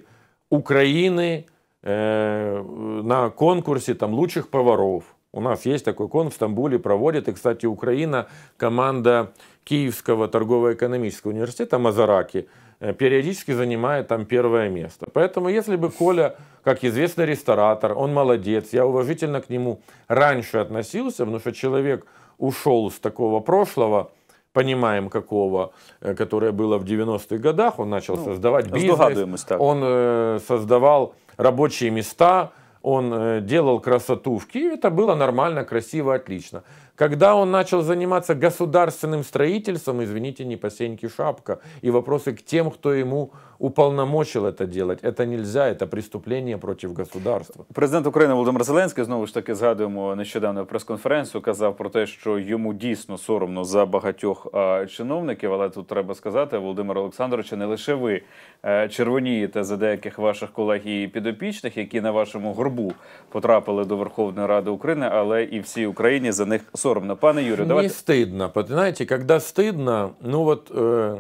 [SPEAKER 1] Украины э, На конкурсе там, лучших поваров. У нас есть такой конкурс в Стамбуле, проводит. И, кстати, Украина, команда Киевского торгово-экономического университета Мазараки, э, периодически занимает там первое место. Поэтому, если бы Коля, как известный ресторатор, он молодец, я уважительно к нему раньше относился, потому что человек ушел с такого прошлого, понимаем какого, э, которое было в 90-х годах, он начал
[SPEAKER 2] Ну,
[SPEAKER 1] создавать бизнес, он э, создавал рабочие места, он э, делал красоту в Киеве, это было нормально, красиво, отлично. Когда он начал заниматься государственным строительством, извините, не по сеньке шапка, и вопросы к тем, кто ему уполномочил это делать, это нельзя, это преступление против государства.
[SPEAKER 2] Президент України Володимир Зеленський знову ж таки згадуємо нещодавно прес-конференцію. Казав про те, що йому дійсно соромно за багатьох а, чиновників. Але тут треба сказати, Володимир Олександрович, не лише ви е, червонієте за деяких ваших колег і підопічних, які на вашому горбу потрапили до Верховної Ради України, але і всій Україні за них соромно. Пане Юрію,
[SPEAKER 1] Не
[SPEAKER 2] давайте
[SPEAKER 1] стыдно. Пот- Знаете, когда стыдно, ну вот, э,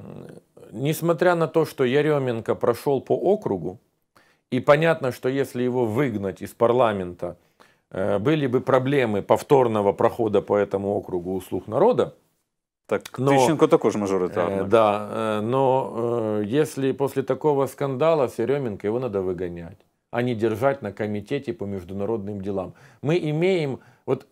[SPEAKER 1] несмотря на то, что Яременко прошел по округу, и понятно, что если его выгнать из парламента, э, были бы проблемы повторного прохода по этому округу услуг народа,
[SPEAKER 2] так
[SPEAKER 1] но-
[SPEAKER 2] Тищенко також
[SPEAKER 1] Э,
[SPEAKER 2] мажоритарник.
[SPEAKER 1] да, э, но э, если после такого скандала с Еременко его надо выгонять, а не держать на комитете по международным делам. Мы имеем, вот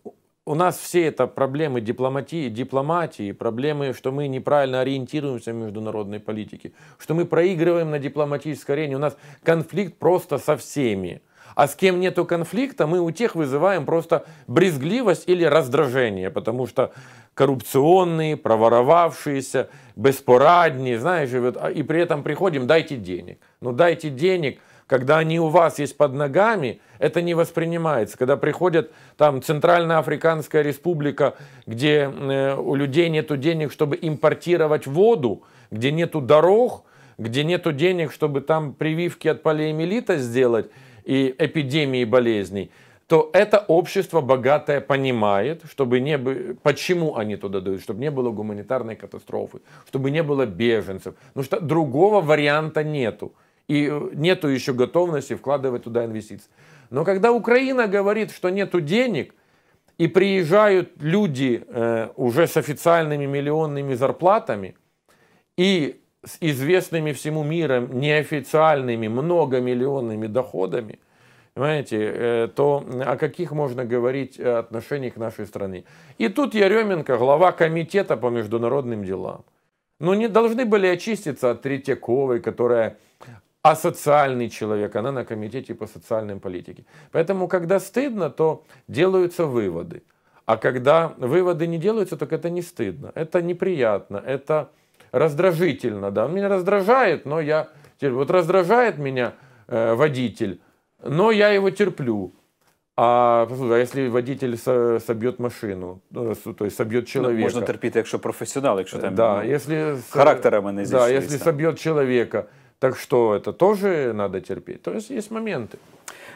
[SPEAKER 1] у нас все это проблемы дипломатии, дипломатии, проблемы, что мы неправильно ориентируемся в международной политике, что мы проигрываем на дипломатической арене. У нас конфликт просто со всеми. А с кем нету конфликта, мы у тех вызываем просто брезгливость или раздражение, потому что коррупционные, проворовавшиеся, беспорадные, знаешь, а, и при этом приходим, дайте денег. Ну дайте денег, когда они у вас есть под ногами, это не воспринимается. Когда приходят там Центральная Африканская Республика, где э, у людей нет денег, чтобы импортировать воду, где нету дорог, где нету денег, чтобы там прививки от полиэмилита сделать и эпидемии болезней, то это общество богатое понимает, чтобы не бы, почему они туда дают, чтобы не было гуманитарной катастрофы, чтобы не было беженцев. Потому что другого варианта нету. И нету еще готовности вкладывать туда инвестиции. Но когда Украина говорит, что нету денег, и приезжают люди э, уже с официальными миллионными зарплатами, и с известными всему миру неофициальными многомиллионными доходами – понимаете, э, то о каких можно говорить э, отношениях нашей страны. И тут Яременко, глава комитета по международным делам. Ну, не должны были очиститься от Третьяковой, которая асоциальный человек, она на комитете по социальной политике. Поэтому, когда стыдно, то делаются выводы. А когда выводы не делаются, так это не стыдно, это неприятно, это раздражительно. Да? Меня раздражает, но я... Вот раздражает меня э, водитель, но я его терплю. А, а если водитель собьет машину, э, то есть собьет ну, человека. Ну,
[SPEAKER 2] можна терпіти, якщо професіонал, якщо там
[SPEAKER 1] да, ну, если,
[SPEAKER 2] характерами не
[SPEAKER 1] Да, если собьет человека, так что это тоже надо терпеть. То есть есть моменты.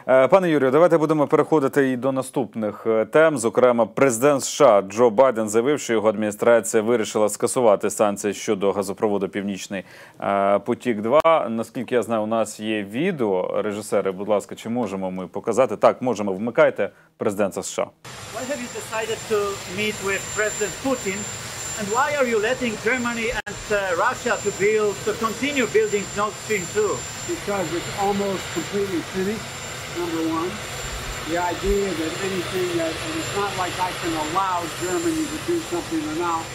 [SPEAKER 2] Е, пане Юрію, давайте будемо переходити і до наступних е, тем. Зокрема, президент США Джо Байден заявив, що його адміністрація вирішила скасувати санкції щодо газопроводу Північний е, потік. 2 наскільки я знаю, у нас є відео. Режисери, будь ласка, чи можемо ми показати? Так, можемо. Вмикайте президента США. Why have you decided to meet with President Putin? And why are you letting Germany and uh, Russia to build, to continue building Nord Stream 2?
[SPEAKER 3] Because it's almost completely finished. number one. The idea that anything that, and it's not like I can allow Germany to do something or not.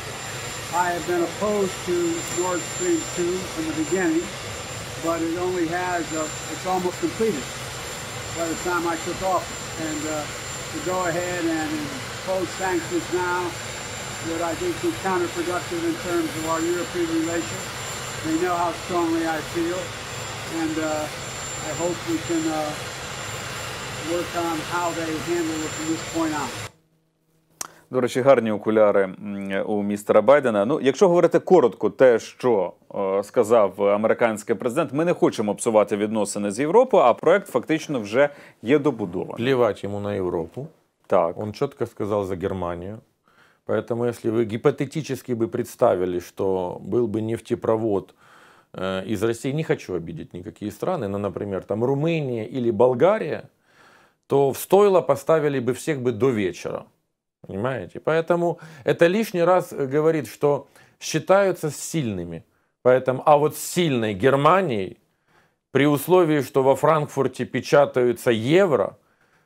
[SPEAKER 3] I have been opposed to Nord Stream 2 from the beginning, but it only has, a, it's almost completed by the time I took office. And uh, to go ahead and impose sanctions now would I think be counterproductive in terms of our European relations. They know how strongly I feel, and uh, I hope we can uh, work on how they handle it from this point on.
[SPEAKER 2] До речі, гарні окуляри у містера Байдена. Ну, якщо говорити коротко, те, що е, сказав американський президент, ми не хочемо псувати відносини з Європою, а проект фактично вже є добудований.
[SPEAKER 1] Плевать йому на Європу.
[SPEAKER 2] Так.
[SPEAKER 1] Он чітко сказав за Германію. Поэтому, если вы гипотетически бы представили, что был бы нефтепровод э, из России, не хочу обидеть никакие страны, но, например, там Румыния или Болгария, то в стойло поставили бы всех бы до вечера. Понимаете? Поэтому это лишний раз говорит, что считаются сильными. Поэтому, а вот с сильной Германией, при условии, что во Франкфурте печатаются евро,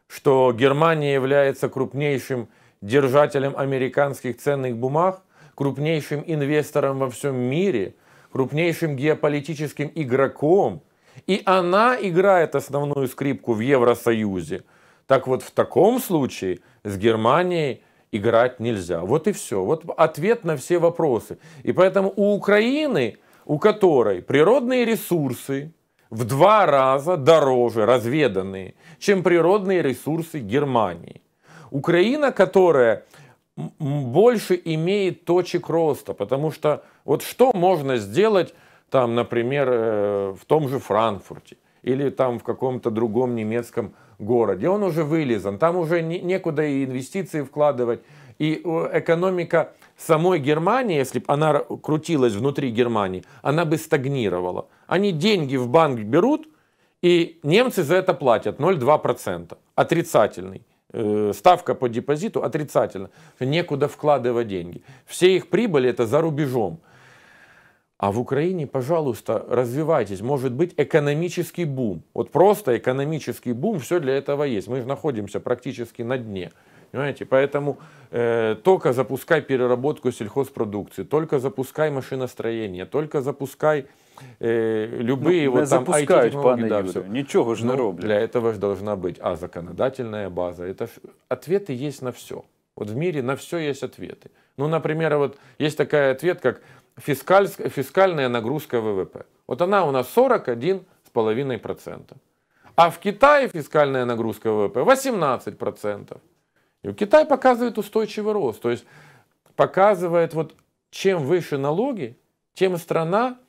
[SPEAKER 1] что Германия является крупнейшим держателем американских ценных бумаг, крупнейшим инвестором во всем мире, крупнейшим геополитическим игроком, и она играет основную скрипку в Евросоюзе – так вот в таком случае с Германией играть нельзя. Вот и все. Вот ответ на все вопросы. И поэтому у Украины, у которой природные ресурсы в два раза дороже, разведанные, чем природные ресурсы Германии. Украина, которая больше имеет точек роста, потому что вот что можно сделать там, например, э, в том же Франкфурте или там в каком-то другом немецком городе, он уже вылезан, там уже не, некуда и инвестиции вкладывать. И экономика самой Германии, если бы она крутилась внутри Германии, она бы стагнировала. Они деньги в банк берут, и немцы за это платят 0,2%. Отрицательный. Э, ставка по депозиту отрицательна. Некуда вкладывать деньги. Все их прибыли это за рубежом. А в Украине, пожалуйста, развивайтесь. Может быть экономический бум. Вот просто экономический бум, все для этого есть. Мы же находимся практически на дне. Понимаете? Поэтому э, только запускай переработку сельхозпродукции, только запускай машиностроение, только запускай э, любые
[SPEAKER 2] ну,
[SPEAKER 1] вот
[SPEAKER 2] там запускають, пане да, Юрію, нічого ну, ж не роблять.
[SPEAKER 1] Для этого же должна быть, а, законодательная база. Это ответы есть на все. Вот в мире на все есть ответы. Ну, например, вот есть такой ответ, как фискаль, фискальная нагрузка ВВП. Вот она у нас 41,5%. А в Китае фискальная нагрузка ВВП 18%. И Китай показывает устойчивый рост. То есть показывает, вот чем выше налоги, тем страна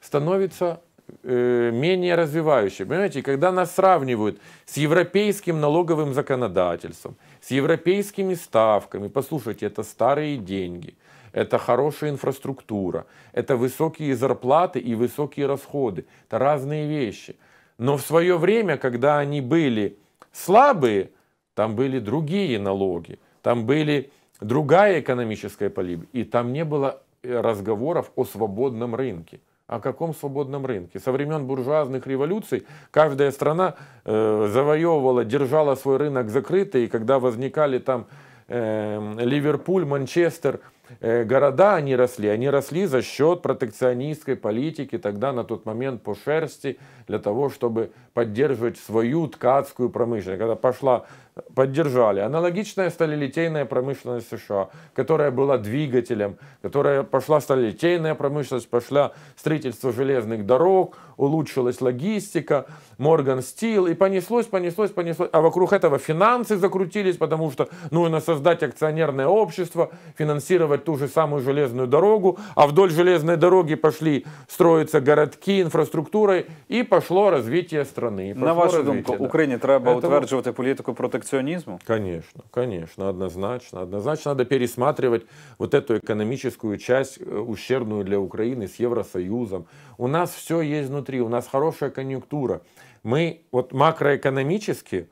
[SPEAKER 1] становится э, менее развивающей. Понимаете, когда нас сравнивают с европейским налоговым законодательством, с европейскими ставками, послушайте, это старые деньги, это хорошая инфраструктура, это высокие зарплаты и высокие расходы, это разные вещи. Но в свое время, когда они были слабые, там были другие налоги, там были другая экономическая политика, и там не было э, разговоров о свободном рынке. О каком свободном рынке? Со времен буржуазных революций каждая страна э, завоевывала, держала свой рынок закрытый, и когда возникали там э, Ливерпуль, Манчестер, э, города, они росли. Они росли за счет протекционистской политики тогда на тот момент по шерсти, для того, чтобы поддерживать свою ткацкую промышленность. Когда пошла поддержали. Аналогичная сталелитейная промышленность США, которая была двигателем, которая пошла сталелитейная промышленность, пошла строительство железных дорог, улучшилась логистика, Морган Стил, и понеслось, понеслось, понеслось. А вокруг этого финансы закрутились, потому что нужно создать акционерное общество, финансировать ту же самую железную дорогу, а вдоль железной дороги пошли строиться городки, инфраструктура, и пошло развитие страны.
[SPEAKER 2] На вашу думку, да. Україні треба Это утверджувати політику протекціонізму?
[SPEAKER 1] Конечно, конечно, однозначно. Однозначно надо пересматривать вот эту экономическую часть, э, ущербную для Украины с Евросоюзом. У нас все есть внутри, у нас хорошая конъюнктура. Мы вот макроэкономически,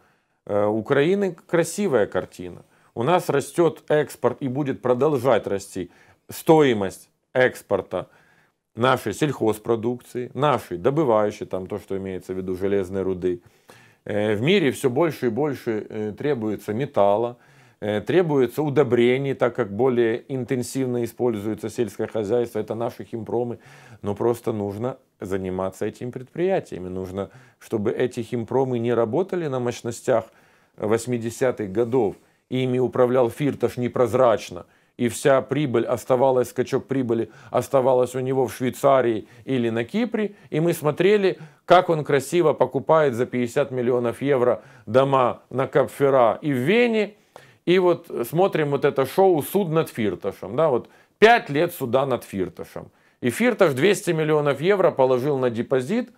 [SPEAKER 1] э, Украины красивая картина. У нас растет экспорт и будет продолжать расти стоимость экспорта нашей сельхозпродукции, нашей добывающей, там то, что имеется в виду железной руды. Э, в мире все больше и больше э, требуется металла, э, требуется удобрений, так как более интенсивно используется сельское хозяйство, это наши химпромы, но просто нужно заниматься этими предприятиями. Нужно, чтобы эти химпромы не работали на мощностях 80-х годов, и ими управлял Фирташ непрозрачно, и вся прибыль оставалась, скачок прибыли оставалась у него в Швейцарии или на Кипре, и мы смотрели, как он красиво покупает за 50 миллионов евро дома на Капфера и в Вене, и вот смотрим вот это шоу «Суд над Фирташем», да, вот пять лет суда над Фирташем. И Фирташ 200 миллионов евро положил на депозит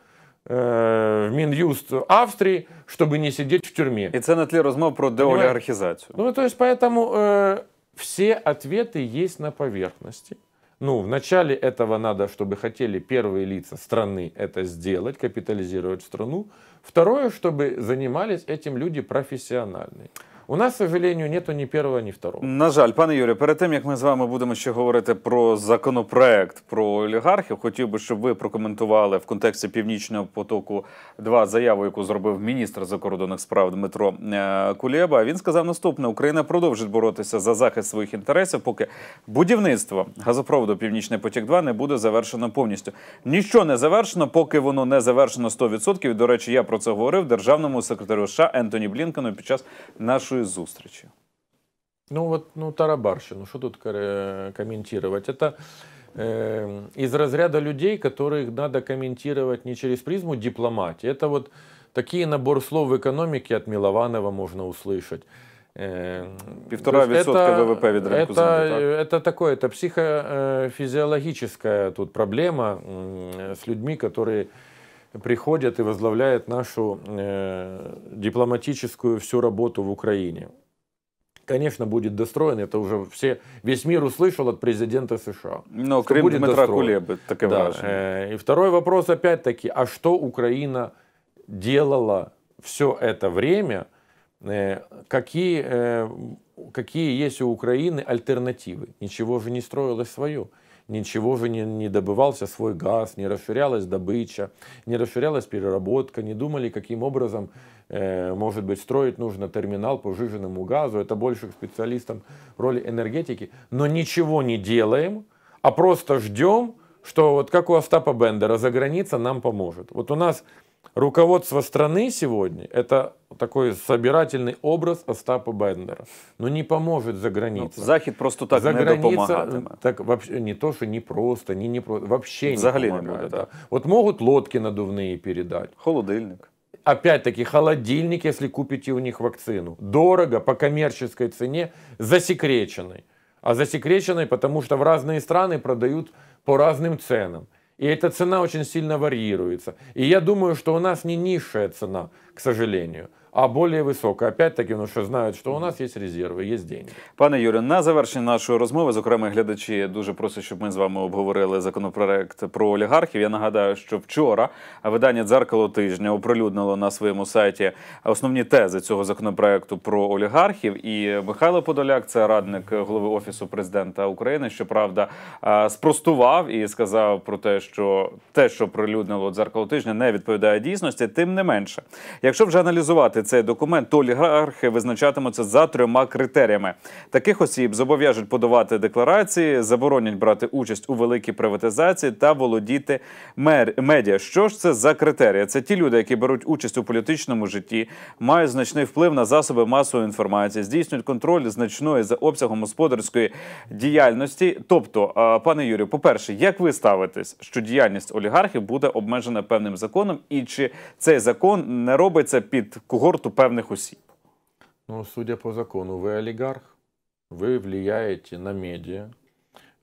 [SPEAKER 1] э, в Минюст Австрии, чтобы не сидеть в тюрьме.
[SPEAKER 2] И це на тлі розмов про деолігархізацію.
[SPEAKER 1] Ну, то есть, поэтому э, все ответы есть на поверхности. Ну, в начале этого надо, чтобы хотели первые лица страны это сделать, капитализировать страну. Второе, чтобы занимались этим люди профессиональные. У нас, к сожалению, нету ні першого, ні второго.
[SPEAKER 2] На жаль, пане Юрію, перед тим як ми з вами будемо ще говорити про законопроект про олігархів, хотів би, щоб ви прокоментували в контексті північного потоку 2 заяву, яку зробив міністр закордонних справ Дмитро е, Кулєба. Він сказав наступне: Україна продовжить боротися за захист своїх інтересів, поки будівництво газопроводу Північний потік 2 не буде завершено повністю. Ніщо не завершено, поки воно не завершено 100%. І, До речі, я про це говорив державному секретарю США Ентоні Блінкену під час нашої вашей зустрічі?
[SPEAKER 1] Ну вот, ну тарабарщину, что тут комментировать? Это э, из разряда людей, которых надо комментировать не через призму дипломатии. Это вот такие набор слов в экономике от Милованова можно услышать.
[SPEAKER 2] Э, Півтора відсотка ВВП від ринку
[SPEAKER 1] это, землі, это такое, это психофизиологическая тут проблема с людьми, которые приходят и возглавляют нашу э, дипломатическую всю работу в Украине. Конечно, будет достроен, это уже все, весь мир услышал от президента США.
[SPEAKER 2] Но Крым будет Дмитра Кулебы, такое да.
[SPEAKER 1] Э, и второй вопрос опять-таки, а что Украина делала все это время, э, какие, э, какие есть у Украины альтернативы? Ничего же не строилось свое ничего же не, не добывался свой газ, не расширялась добыча, не расширялась переработка, не думали, каким образом, э, может быть, строить нужно терминал по жиженному газу. Это больше к специалистам роли энергетики. Но ничего не делаем, а просто ждем, что вот как у Остапа Бендера, за граница нам поможет. Вот у нас руководство страны сегодня, это такой собирательный образ Остапа Бендера. Но не поможет за
[SPEAKER 2] Ну,
[SPEAKER 1] границей.
[SPEAKER 2] Захід просто так
[SPEAKER 1] за
[SPEAKER 2] не
[SPEAKER 1] граница, так вообще не то, что не просто, не, не про- вообще
[SPEAKER 2] Взагалі
[SPEAKER 1] не помогает.
[SPEAKER 2] буде,
[SPEAKER 1] да. Вот могут лодки надувные передать.
[SPEAKER 2] Холодильник.
[SPEAKER 1] Опять-таки холодильник, если купите у них вакцину. Дорого, по коммерческой цене, засекреченной. А засекреченной, потому что в разные страны продают по разным ценам. И эта цена очень сильно варьируется. И я думаю, что у нас не низшая цена, к сожалению, а более высокая. Опять-таки, потому что знают, что у нас есть резервы, есть деньги.
[SPEAKER 2] Пане Юрію, на завершення нашої розмови, зокрема, глядачі дуже просять, щоб ми з вами обговорили законопроект про олігархів. Я нагадаю, що вчора видання дзеркало тижня оприлюднило на своєму сайті основні тези цього законопроекту про олігархів. І Михайло Подоляк, це радник голови офісу президента України, щоправда, спростував і сказав про те, що те, що оприлюднило дзеркало тижня, не відповідає дійсності. Тим не менше, якщо вже аналізувати цей документ, то олігархи визначатимуться за трьома критеріями. Таких осіб зобов'яжуть подавати декларації, заборонять брати участь у великій приватизації та володіти мер- медіа. Що ж це за критерії? Це ті люди, які беруть участь у політичному житті, мають значний вплив на засоби масової інформації, здійснюють контроль значної за обсягом господарської діяльності. Тобто, пане Юрію, по-перше, як ви ставитесь, що діяльність олігархів буде обмежена певним законом, і чи цей закон не робиться під когорту певних осіб?
[SPEAKER 1] Ну, судя по закону, вы олигарх, вы влияете на медиа,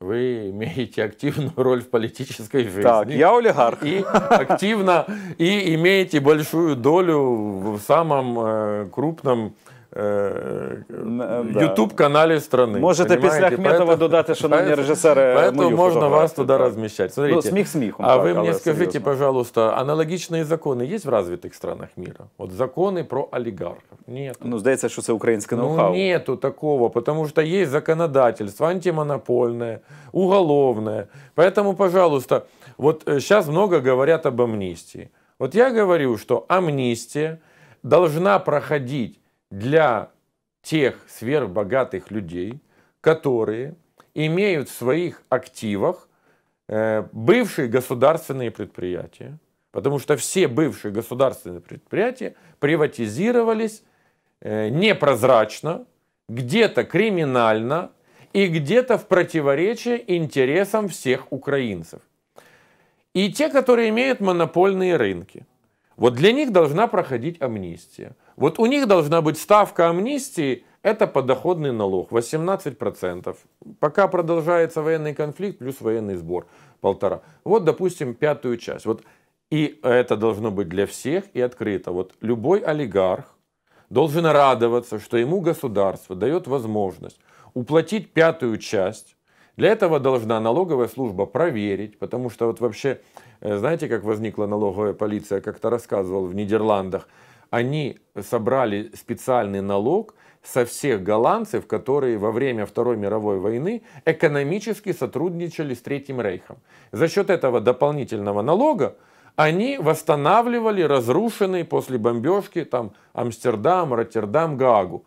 [SPEAKER 1] вы имеете активную *laughs* роль в политической жизни.
[SPEAKER 2] Так, я олігарх.
[SPEAKER 1] И активно, и имеете большую долю в самом э, крупном э,
[SPEAKER 2] Н- да.
[SPEAKER 1] YouTube-канале страны.
[SPEAKER 2] Можете після
[SPEAKER 1] понимаете?
[SPEAKER 2] Ахметова
[SPEAKER 1] Поэтому-
[SPEAKER 2] додати, шановні
[SPEAKER 1] поэтому-
[SPEAKER 2] режисери,
[SPEAKER 1] Поэтому
[SPEAKER 2] мою
[SPEAKER 1] можно вас
[SPEAKER 2] фотографію,
[SPEAKER 1] туда
[SPEAKER 2] так.
[SPEAKER 1] размещать. Смотрите,
[SPEAKER 2] Ну, сміх сміхом.
[SPEAKER 1] а
[SPEAKER 2] так,
[SPEAKER 1] вы
[SPEAKER 2] але
[SPEAKER 1] мне скажите,
[SPEAKER 2] серйозно.
[SPEAKER 1] пожалуйста, аналогичные законы есть в развитых странах мира? Вот законы про олигархов? Нет.
[SPEAKER 2] Ну, здається, що це українське
[SPEAKER 1] Ну,
[SPEAKER 2] ноу-хау.
[SPEAKER 1] нету такого, потому что есть законодательство антимонопольное, уголовное. Поэтому, пожалуйста, вот сейчас много говорят об амнистии. Вот я говорю, что амнистия должна проходить для тех сверхбогатых людей, которые имеют в своих активах э, бывшие государственные предприятия. Потому что все бывшие государственные предприятия приватизировались э, непрозрачно, где-то криминально и где-то в противоречие интересам всех украинцев. И те, которые имеют монопольные рынки. Вот для них должна проходить амнистия. Вот у них должна быть ставка амнистии, это подоходный налог, 18%. Пока продолжается военный конфликт, плюс военный сбор, полтора. Вот, допустим, пятую часть. Вот, и это должно быть для всех и открыто. Вот любой олигарх должен радоваться, что ему государство дает возможность уплатить пятую часть. Для этого должна налоговая служба проверить, потому что вот вообще, э, знаете, как возникла налоговая полиция, как-то рассказывал в Нидерландах, они собрали специальный налог со всех голландцев, которые во время Второй мировой войны экономически сотрудничали с Третьим Рейхом. За счет этого дополнительного налога они восстанавливали разрушенный после бомбежки там Амстердам, Роттердам, Гаагу.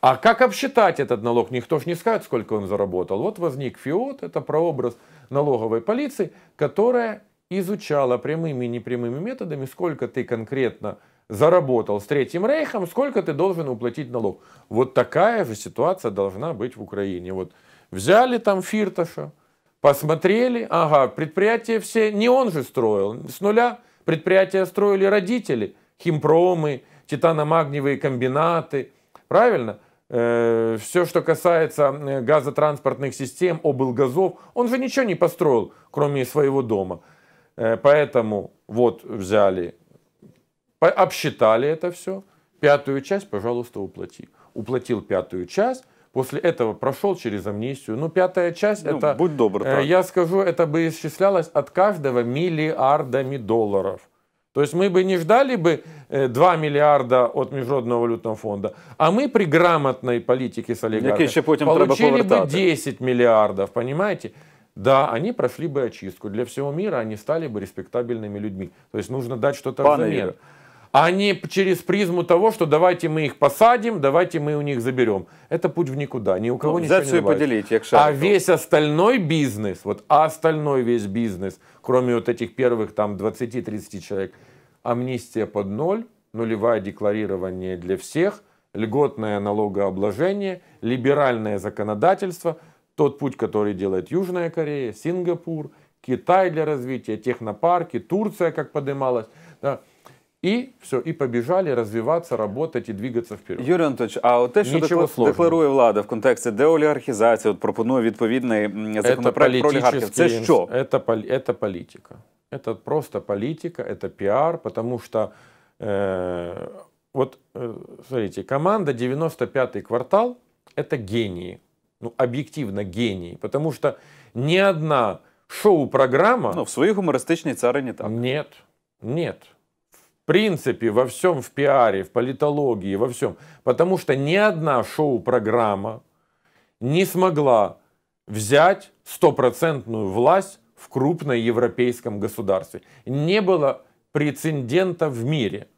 [SPEAKER 1] А как обсчитать этот налог? Никто же не скажет, сколько он заработал. Вот возник ФИОТ, это прообраз налоговой полиции, которая изучала прямыми и непрямыми методами, сколько ты конкретно заработал с Третьим Рейхом, сколько ты должен уплатить налог. Вот такая же ситуация должна быть в Украине. Вот взяли там Фирташа, посмотрели, ага, предприятия все, не он же строил, с нуля предприятия строили родители, химпромы, титаномагниевые комбинаты, правильно? все, что касается э, газотранспортных систем, облгазов, он же ничего не построил, кроме своего дома. Э, Поэтому вот взяли, обсчитали это все, пятую часть, пожалуйста, уплати. Уплатил пятую часть, после этого прошел через амнистию. Ну, пятая часть,
[SPEAKER 2] Ну,
[SPEAKER 1] это,
[SPEAKER 2] будь добр,
[SPEAKER 1] э,
[SPEAKER 2] так.
[SPEAKER 1] я скажу, это бы исчислялось от каждого миллиардами долларов. То есть мы бы не ждали бы э, 2 миллиарда от Международного валютного фонда, а мы при грамотной политике с
[SPEAKER 2] треба
[SPEAKER 1] получили бы
[SPEAKER 2] повертати.
[SPEAKER 1] 10 миллиардов, понимаете? Да, они прошли бы очистку. Для всего мира они стали бы респектабельными людьми. То есть нужно дать что-то взамен.
[SPEAKER 2] Юрію.
[SPEAKER 1] А не через призму того, что давайте мы их посадим, давайте мы у них заберем. Это путь в никуда. Ни у кого
[SPEAKER 2] Ну,
[SPEAKER 1] ничего не
[SPEAKER 2] поделить, як
[SPEAKER 1] А весь остальной бизнес, вот остальной весь бизнес, кроме вот этих первых там 20-30 человек, амнистия под ноль, нулевое декларирование для всех, льготное налогообложение, либеральное законодательство, тот путь, который делает Южная Корея, Сингапур, Китай для развития, технопарки, Турция, как поднималась. Да. І все, і побіжали розвиватися, работать і двигатися вперед.
[SPEAKER 2] Юрій Анатольович, а от те, що
[SPEAKER 1] Нічого
[SPEAKER 2] декла-
[SPEAKER 1] сложного.
[SPEAKER 2] декларує влада в контексті деолігархізації, от пропонує відповідний м, законопроект про олігархів, це
[SPEAKER 1] политический
[SPEAKER 2] що?
[SPEAKER 1] инс- Это, пол- это политика. Это просто политика, это пиар, потому что э, вот, э, смотрите, команда 95-й квартал – это гении. Ну, объективно гении. Потому что ни одна шоу-программа...
[SPEAKER 2] Ну, в своїй гумористичній царині так.
[SPEAKER 1] Нет, нет. Принципе, во всем, в пиаре, в политологии, во всем. Потому что ни одна шоу-программа не смогла взять стопроцентную власть в крупном европейском государстве. Не было прецедента в мире.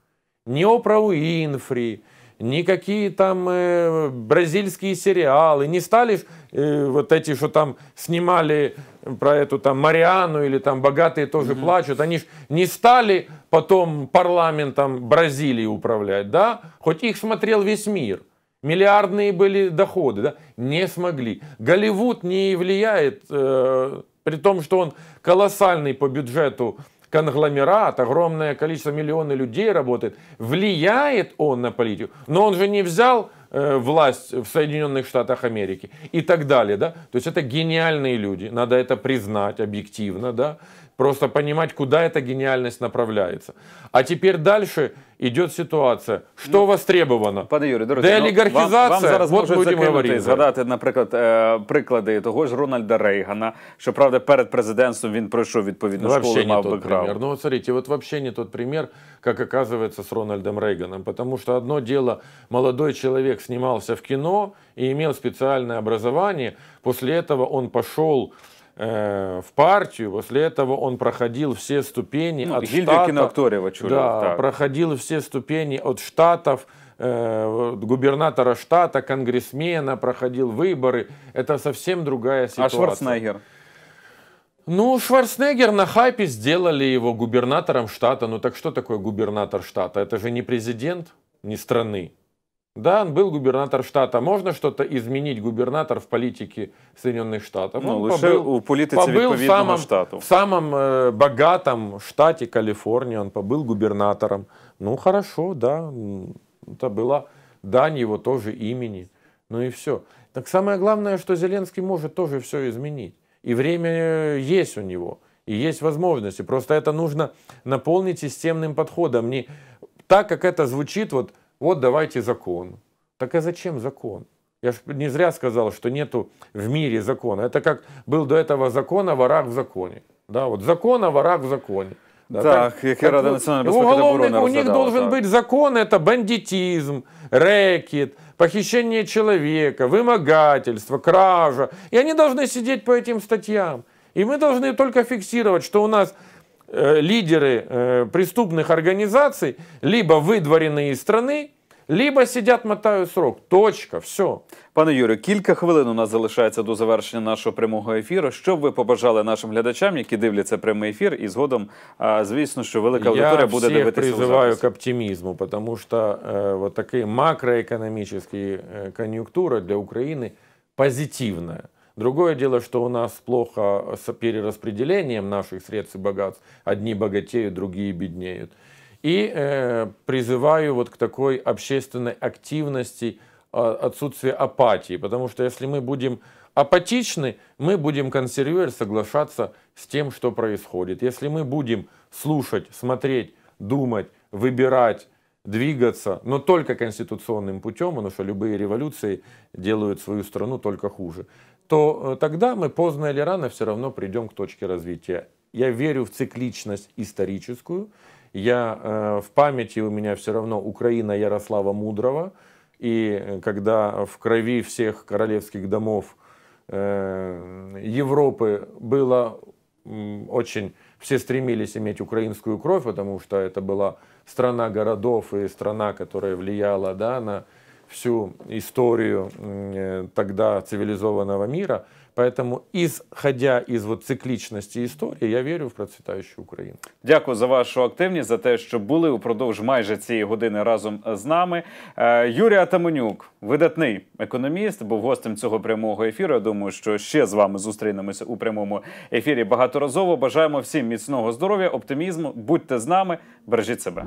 [SPEAKER 1] Ни Опра Уинфри, никакие там э, бразильские сериалы, не стали э, вот эти, что там снимали про эту там Мариану или там «Богатые тоже плачут», они ж не стали потом парламентом Бразилии управлять, да, хоть их смотрел весь мир. Миллиардные были доходы, да, не смогли. Голливуд не влияет, э, при том, что он колоссальный по бюджету конгломерат, огромное количество миллионов людей работает. Влияет он на политику, но он же не взял э, власть в Соединенных Штатах Америки и так далее, да. То есть это гениальные люди, надо это признать объективно, да. Просто понимать, куда эта гениальность направляется. А теперь дальше идет ситуация. Что востребовано?
[SPEAKER 2] Пане Юрію, дорогі,
[SPEAKER 1] Деолігархізація,
[SPEAKER 2] вам, вам зараз
[SPEAKER 1] от
[SPEAKER 2] можуть
[SPEAKER 1] будемо
[SPEAKER 2] закинути,
[SPEAKER 1] говорити.
[SPEAKER 2] згадати, наприклад, е, приклади того ж Рональда Рейгана. Щоправда, перед президентством він пройшов відповідну школу,
[SPEAKER 1] Вообще не
[SPEAKER 2] мав
[SPEAKER 1] тот
[SPEAKER 2] бекграунд.
[SPEAKER 1] пример. Ну вот смотрите, вот вообще не тот пример, как оказывается с Рональдом Рейганом. Потому что одно дело, молодой человек снимался в кино и имел специальное образование. После этого он пошел э, в партию, после этого он проходил все ступени
[SPEAKER 2] Ну,
[SPEAKER 1] от
[SPEAKER 2] гільдію
[SPEAKER 1] штата.
[SPEAKER 2] кіноакторів очолював,
[SPEAKER 1] Да,
[SPEAKER 2] так.
[SPEAKER 1] проходил все ступени от штатов, э, от губернатора штата, конгрессмена, проходил выборы. Это совсем другая
[SPEAKER 2] А
[SPEAKER 1] ситуация.
[SPEAKER 2] Шварценеггер?
[SPEAKER 1] Ну, Шварценеггер на хайпе сделали его губернатором штата. Ну так что такое губернатор штата? Это же не президент, не страны. Да, он был губернатор штата. Можно что-то изменить губернатор в политике Соединенных Штатов?
[SPEAKER 2] Ну,
[SPEAKER 1] Он
[SPEAKER 2] лише у політиці
[SPEAKER 1] побыл в
[SPEAKER 2] відповідного
[SPEAKER 1] самом,
[SPEAKER 2] штату.
[SPEAKER 1] в самом э, богатом штате Калифорния, он побыл губернатором. Ну, хорошо, да, м, это была дань его тоже имени. Ну и все. Так самое главное, что Зеленский может тоже все изменить. И время э, есть у него, и есть возможности. Просто это нужно наполнить системным подходом. Не так, как это звучит, вот, вот давайте закон. Так а зачем закон? Я же не зря сказал, что нету в мире закона. Это как был до этого закон о ворах в законе. Да, вот закон о ворах в законе. Да,
[SPEAKER 2] Так, яке Рада національної безпеки
[SPEAKER 1] уголовный-
[SPEAKER 2] оборони
[SPEAKER 1] У них должен
[SPEAKER 2] так.
[SPEAKER 1] быть закон, это бандитизм, рэкет, похищение человека, вымогательство, кража. И они должны сидеть по этим статьям. И мы должны только фиксировать, что у нас лидеры э, преступных организаций либо выдворены из страны, либо сидят, мотают срок. Точка, все.
[SPEAKER 2] Пане Юрію, кілька хвилин у нас залишається до завершення нашого прямого ефіру. Що б ви побажали нашим глядачам, які дивляться прямий ефір, і згодом, а, звісно, що велика аудиторія
[SPEAKER 1] Я
[SPEAKER 2] буде
[SPEAKER 1] всех
[SPEAKER 2] дивитися у
[SPEAKER 1] призываю
[SPEAKER 2] записі.
[SPEAKER 1] к оптимизму, потому что э, вот такие макроэкономические э, конъюнктура для Украины позитивная. Другое дело, что у нас плохо с перераспределением наших средств и богатств. Одни богатеют, другие беднеют. И э, призываю вот к такой общественной активности, а, отсутствие апатии. Потому что если мы будем апатичны, мы будем консервировать, соглашаться с тем, что происходит. Если мы будем слушать, смотреть, думать, выбирать, двигаться, но только конституционным путем, потому что любые революции делают свою страну только хуже, то э, тогда мы поздно или рано все равно придем к точке развития. Я верю в цикличность историческую. Я э, в памяти у меня все равно Украина Ярослава Мудрого. И э, когда в крови всех королевских домов Европы было очень... Все стремились иметь украинскую кровь, потому что это была страна городов и страна, которая влияла да, на всю историю э, тогда цивилизованного мира. Поэтому, исходя из вот цикличности истории, я верю в процветающую Украину.
[SPEAKER 2] Дякую за вашу активність, за те, що були упродовж майже цієї години разом з нами. Е, Юрій Атаманюк, видатний економіст, був гостем цього прямого ефіру. Я думаю, що ще з вами зустрінемося у прямому ефірі багаторазово. Бажаємо всім міцного здоров'я, оптимізму. Будьте з нами, бережіть себе.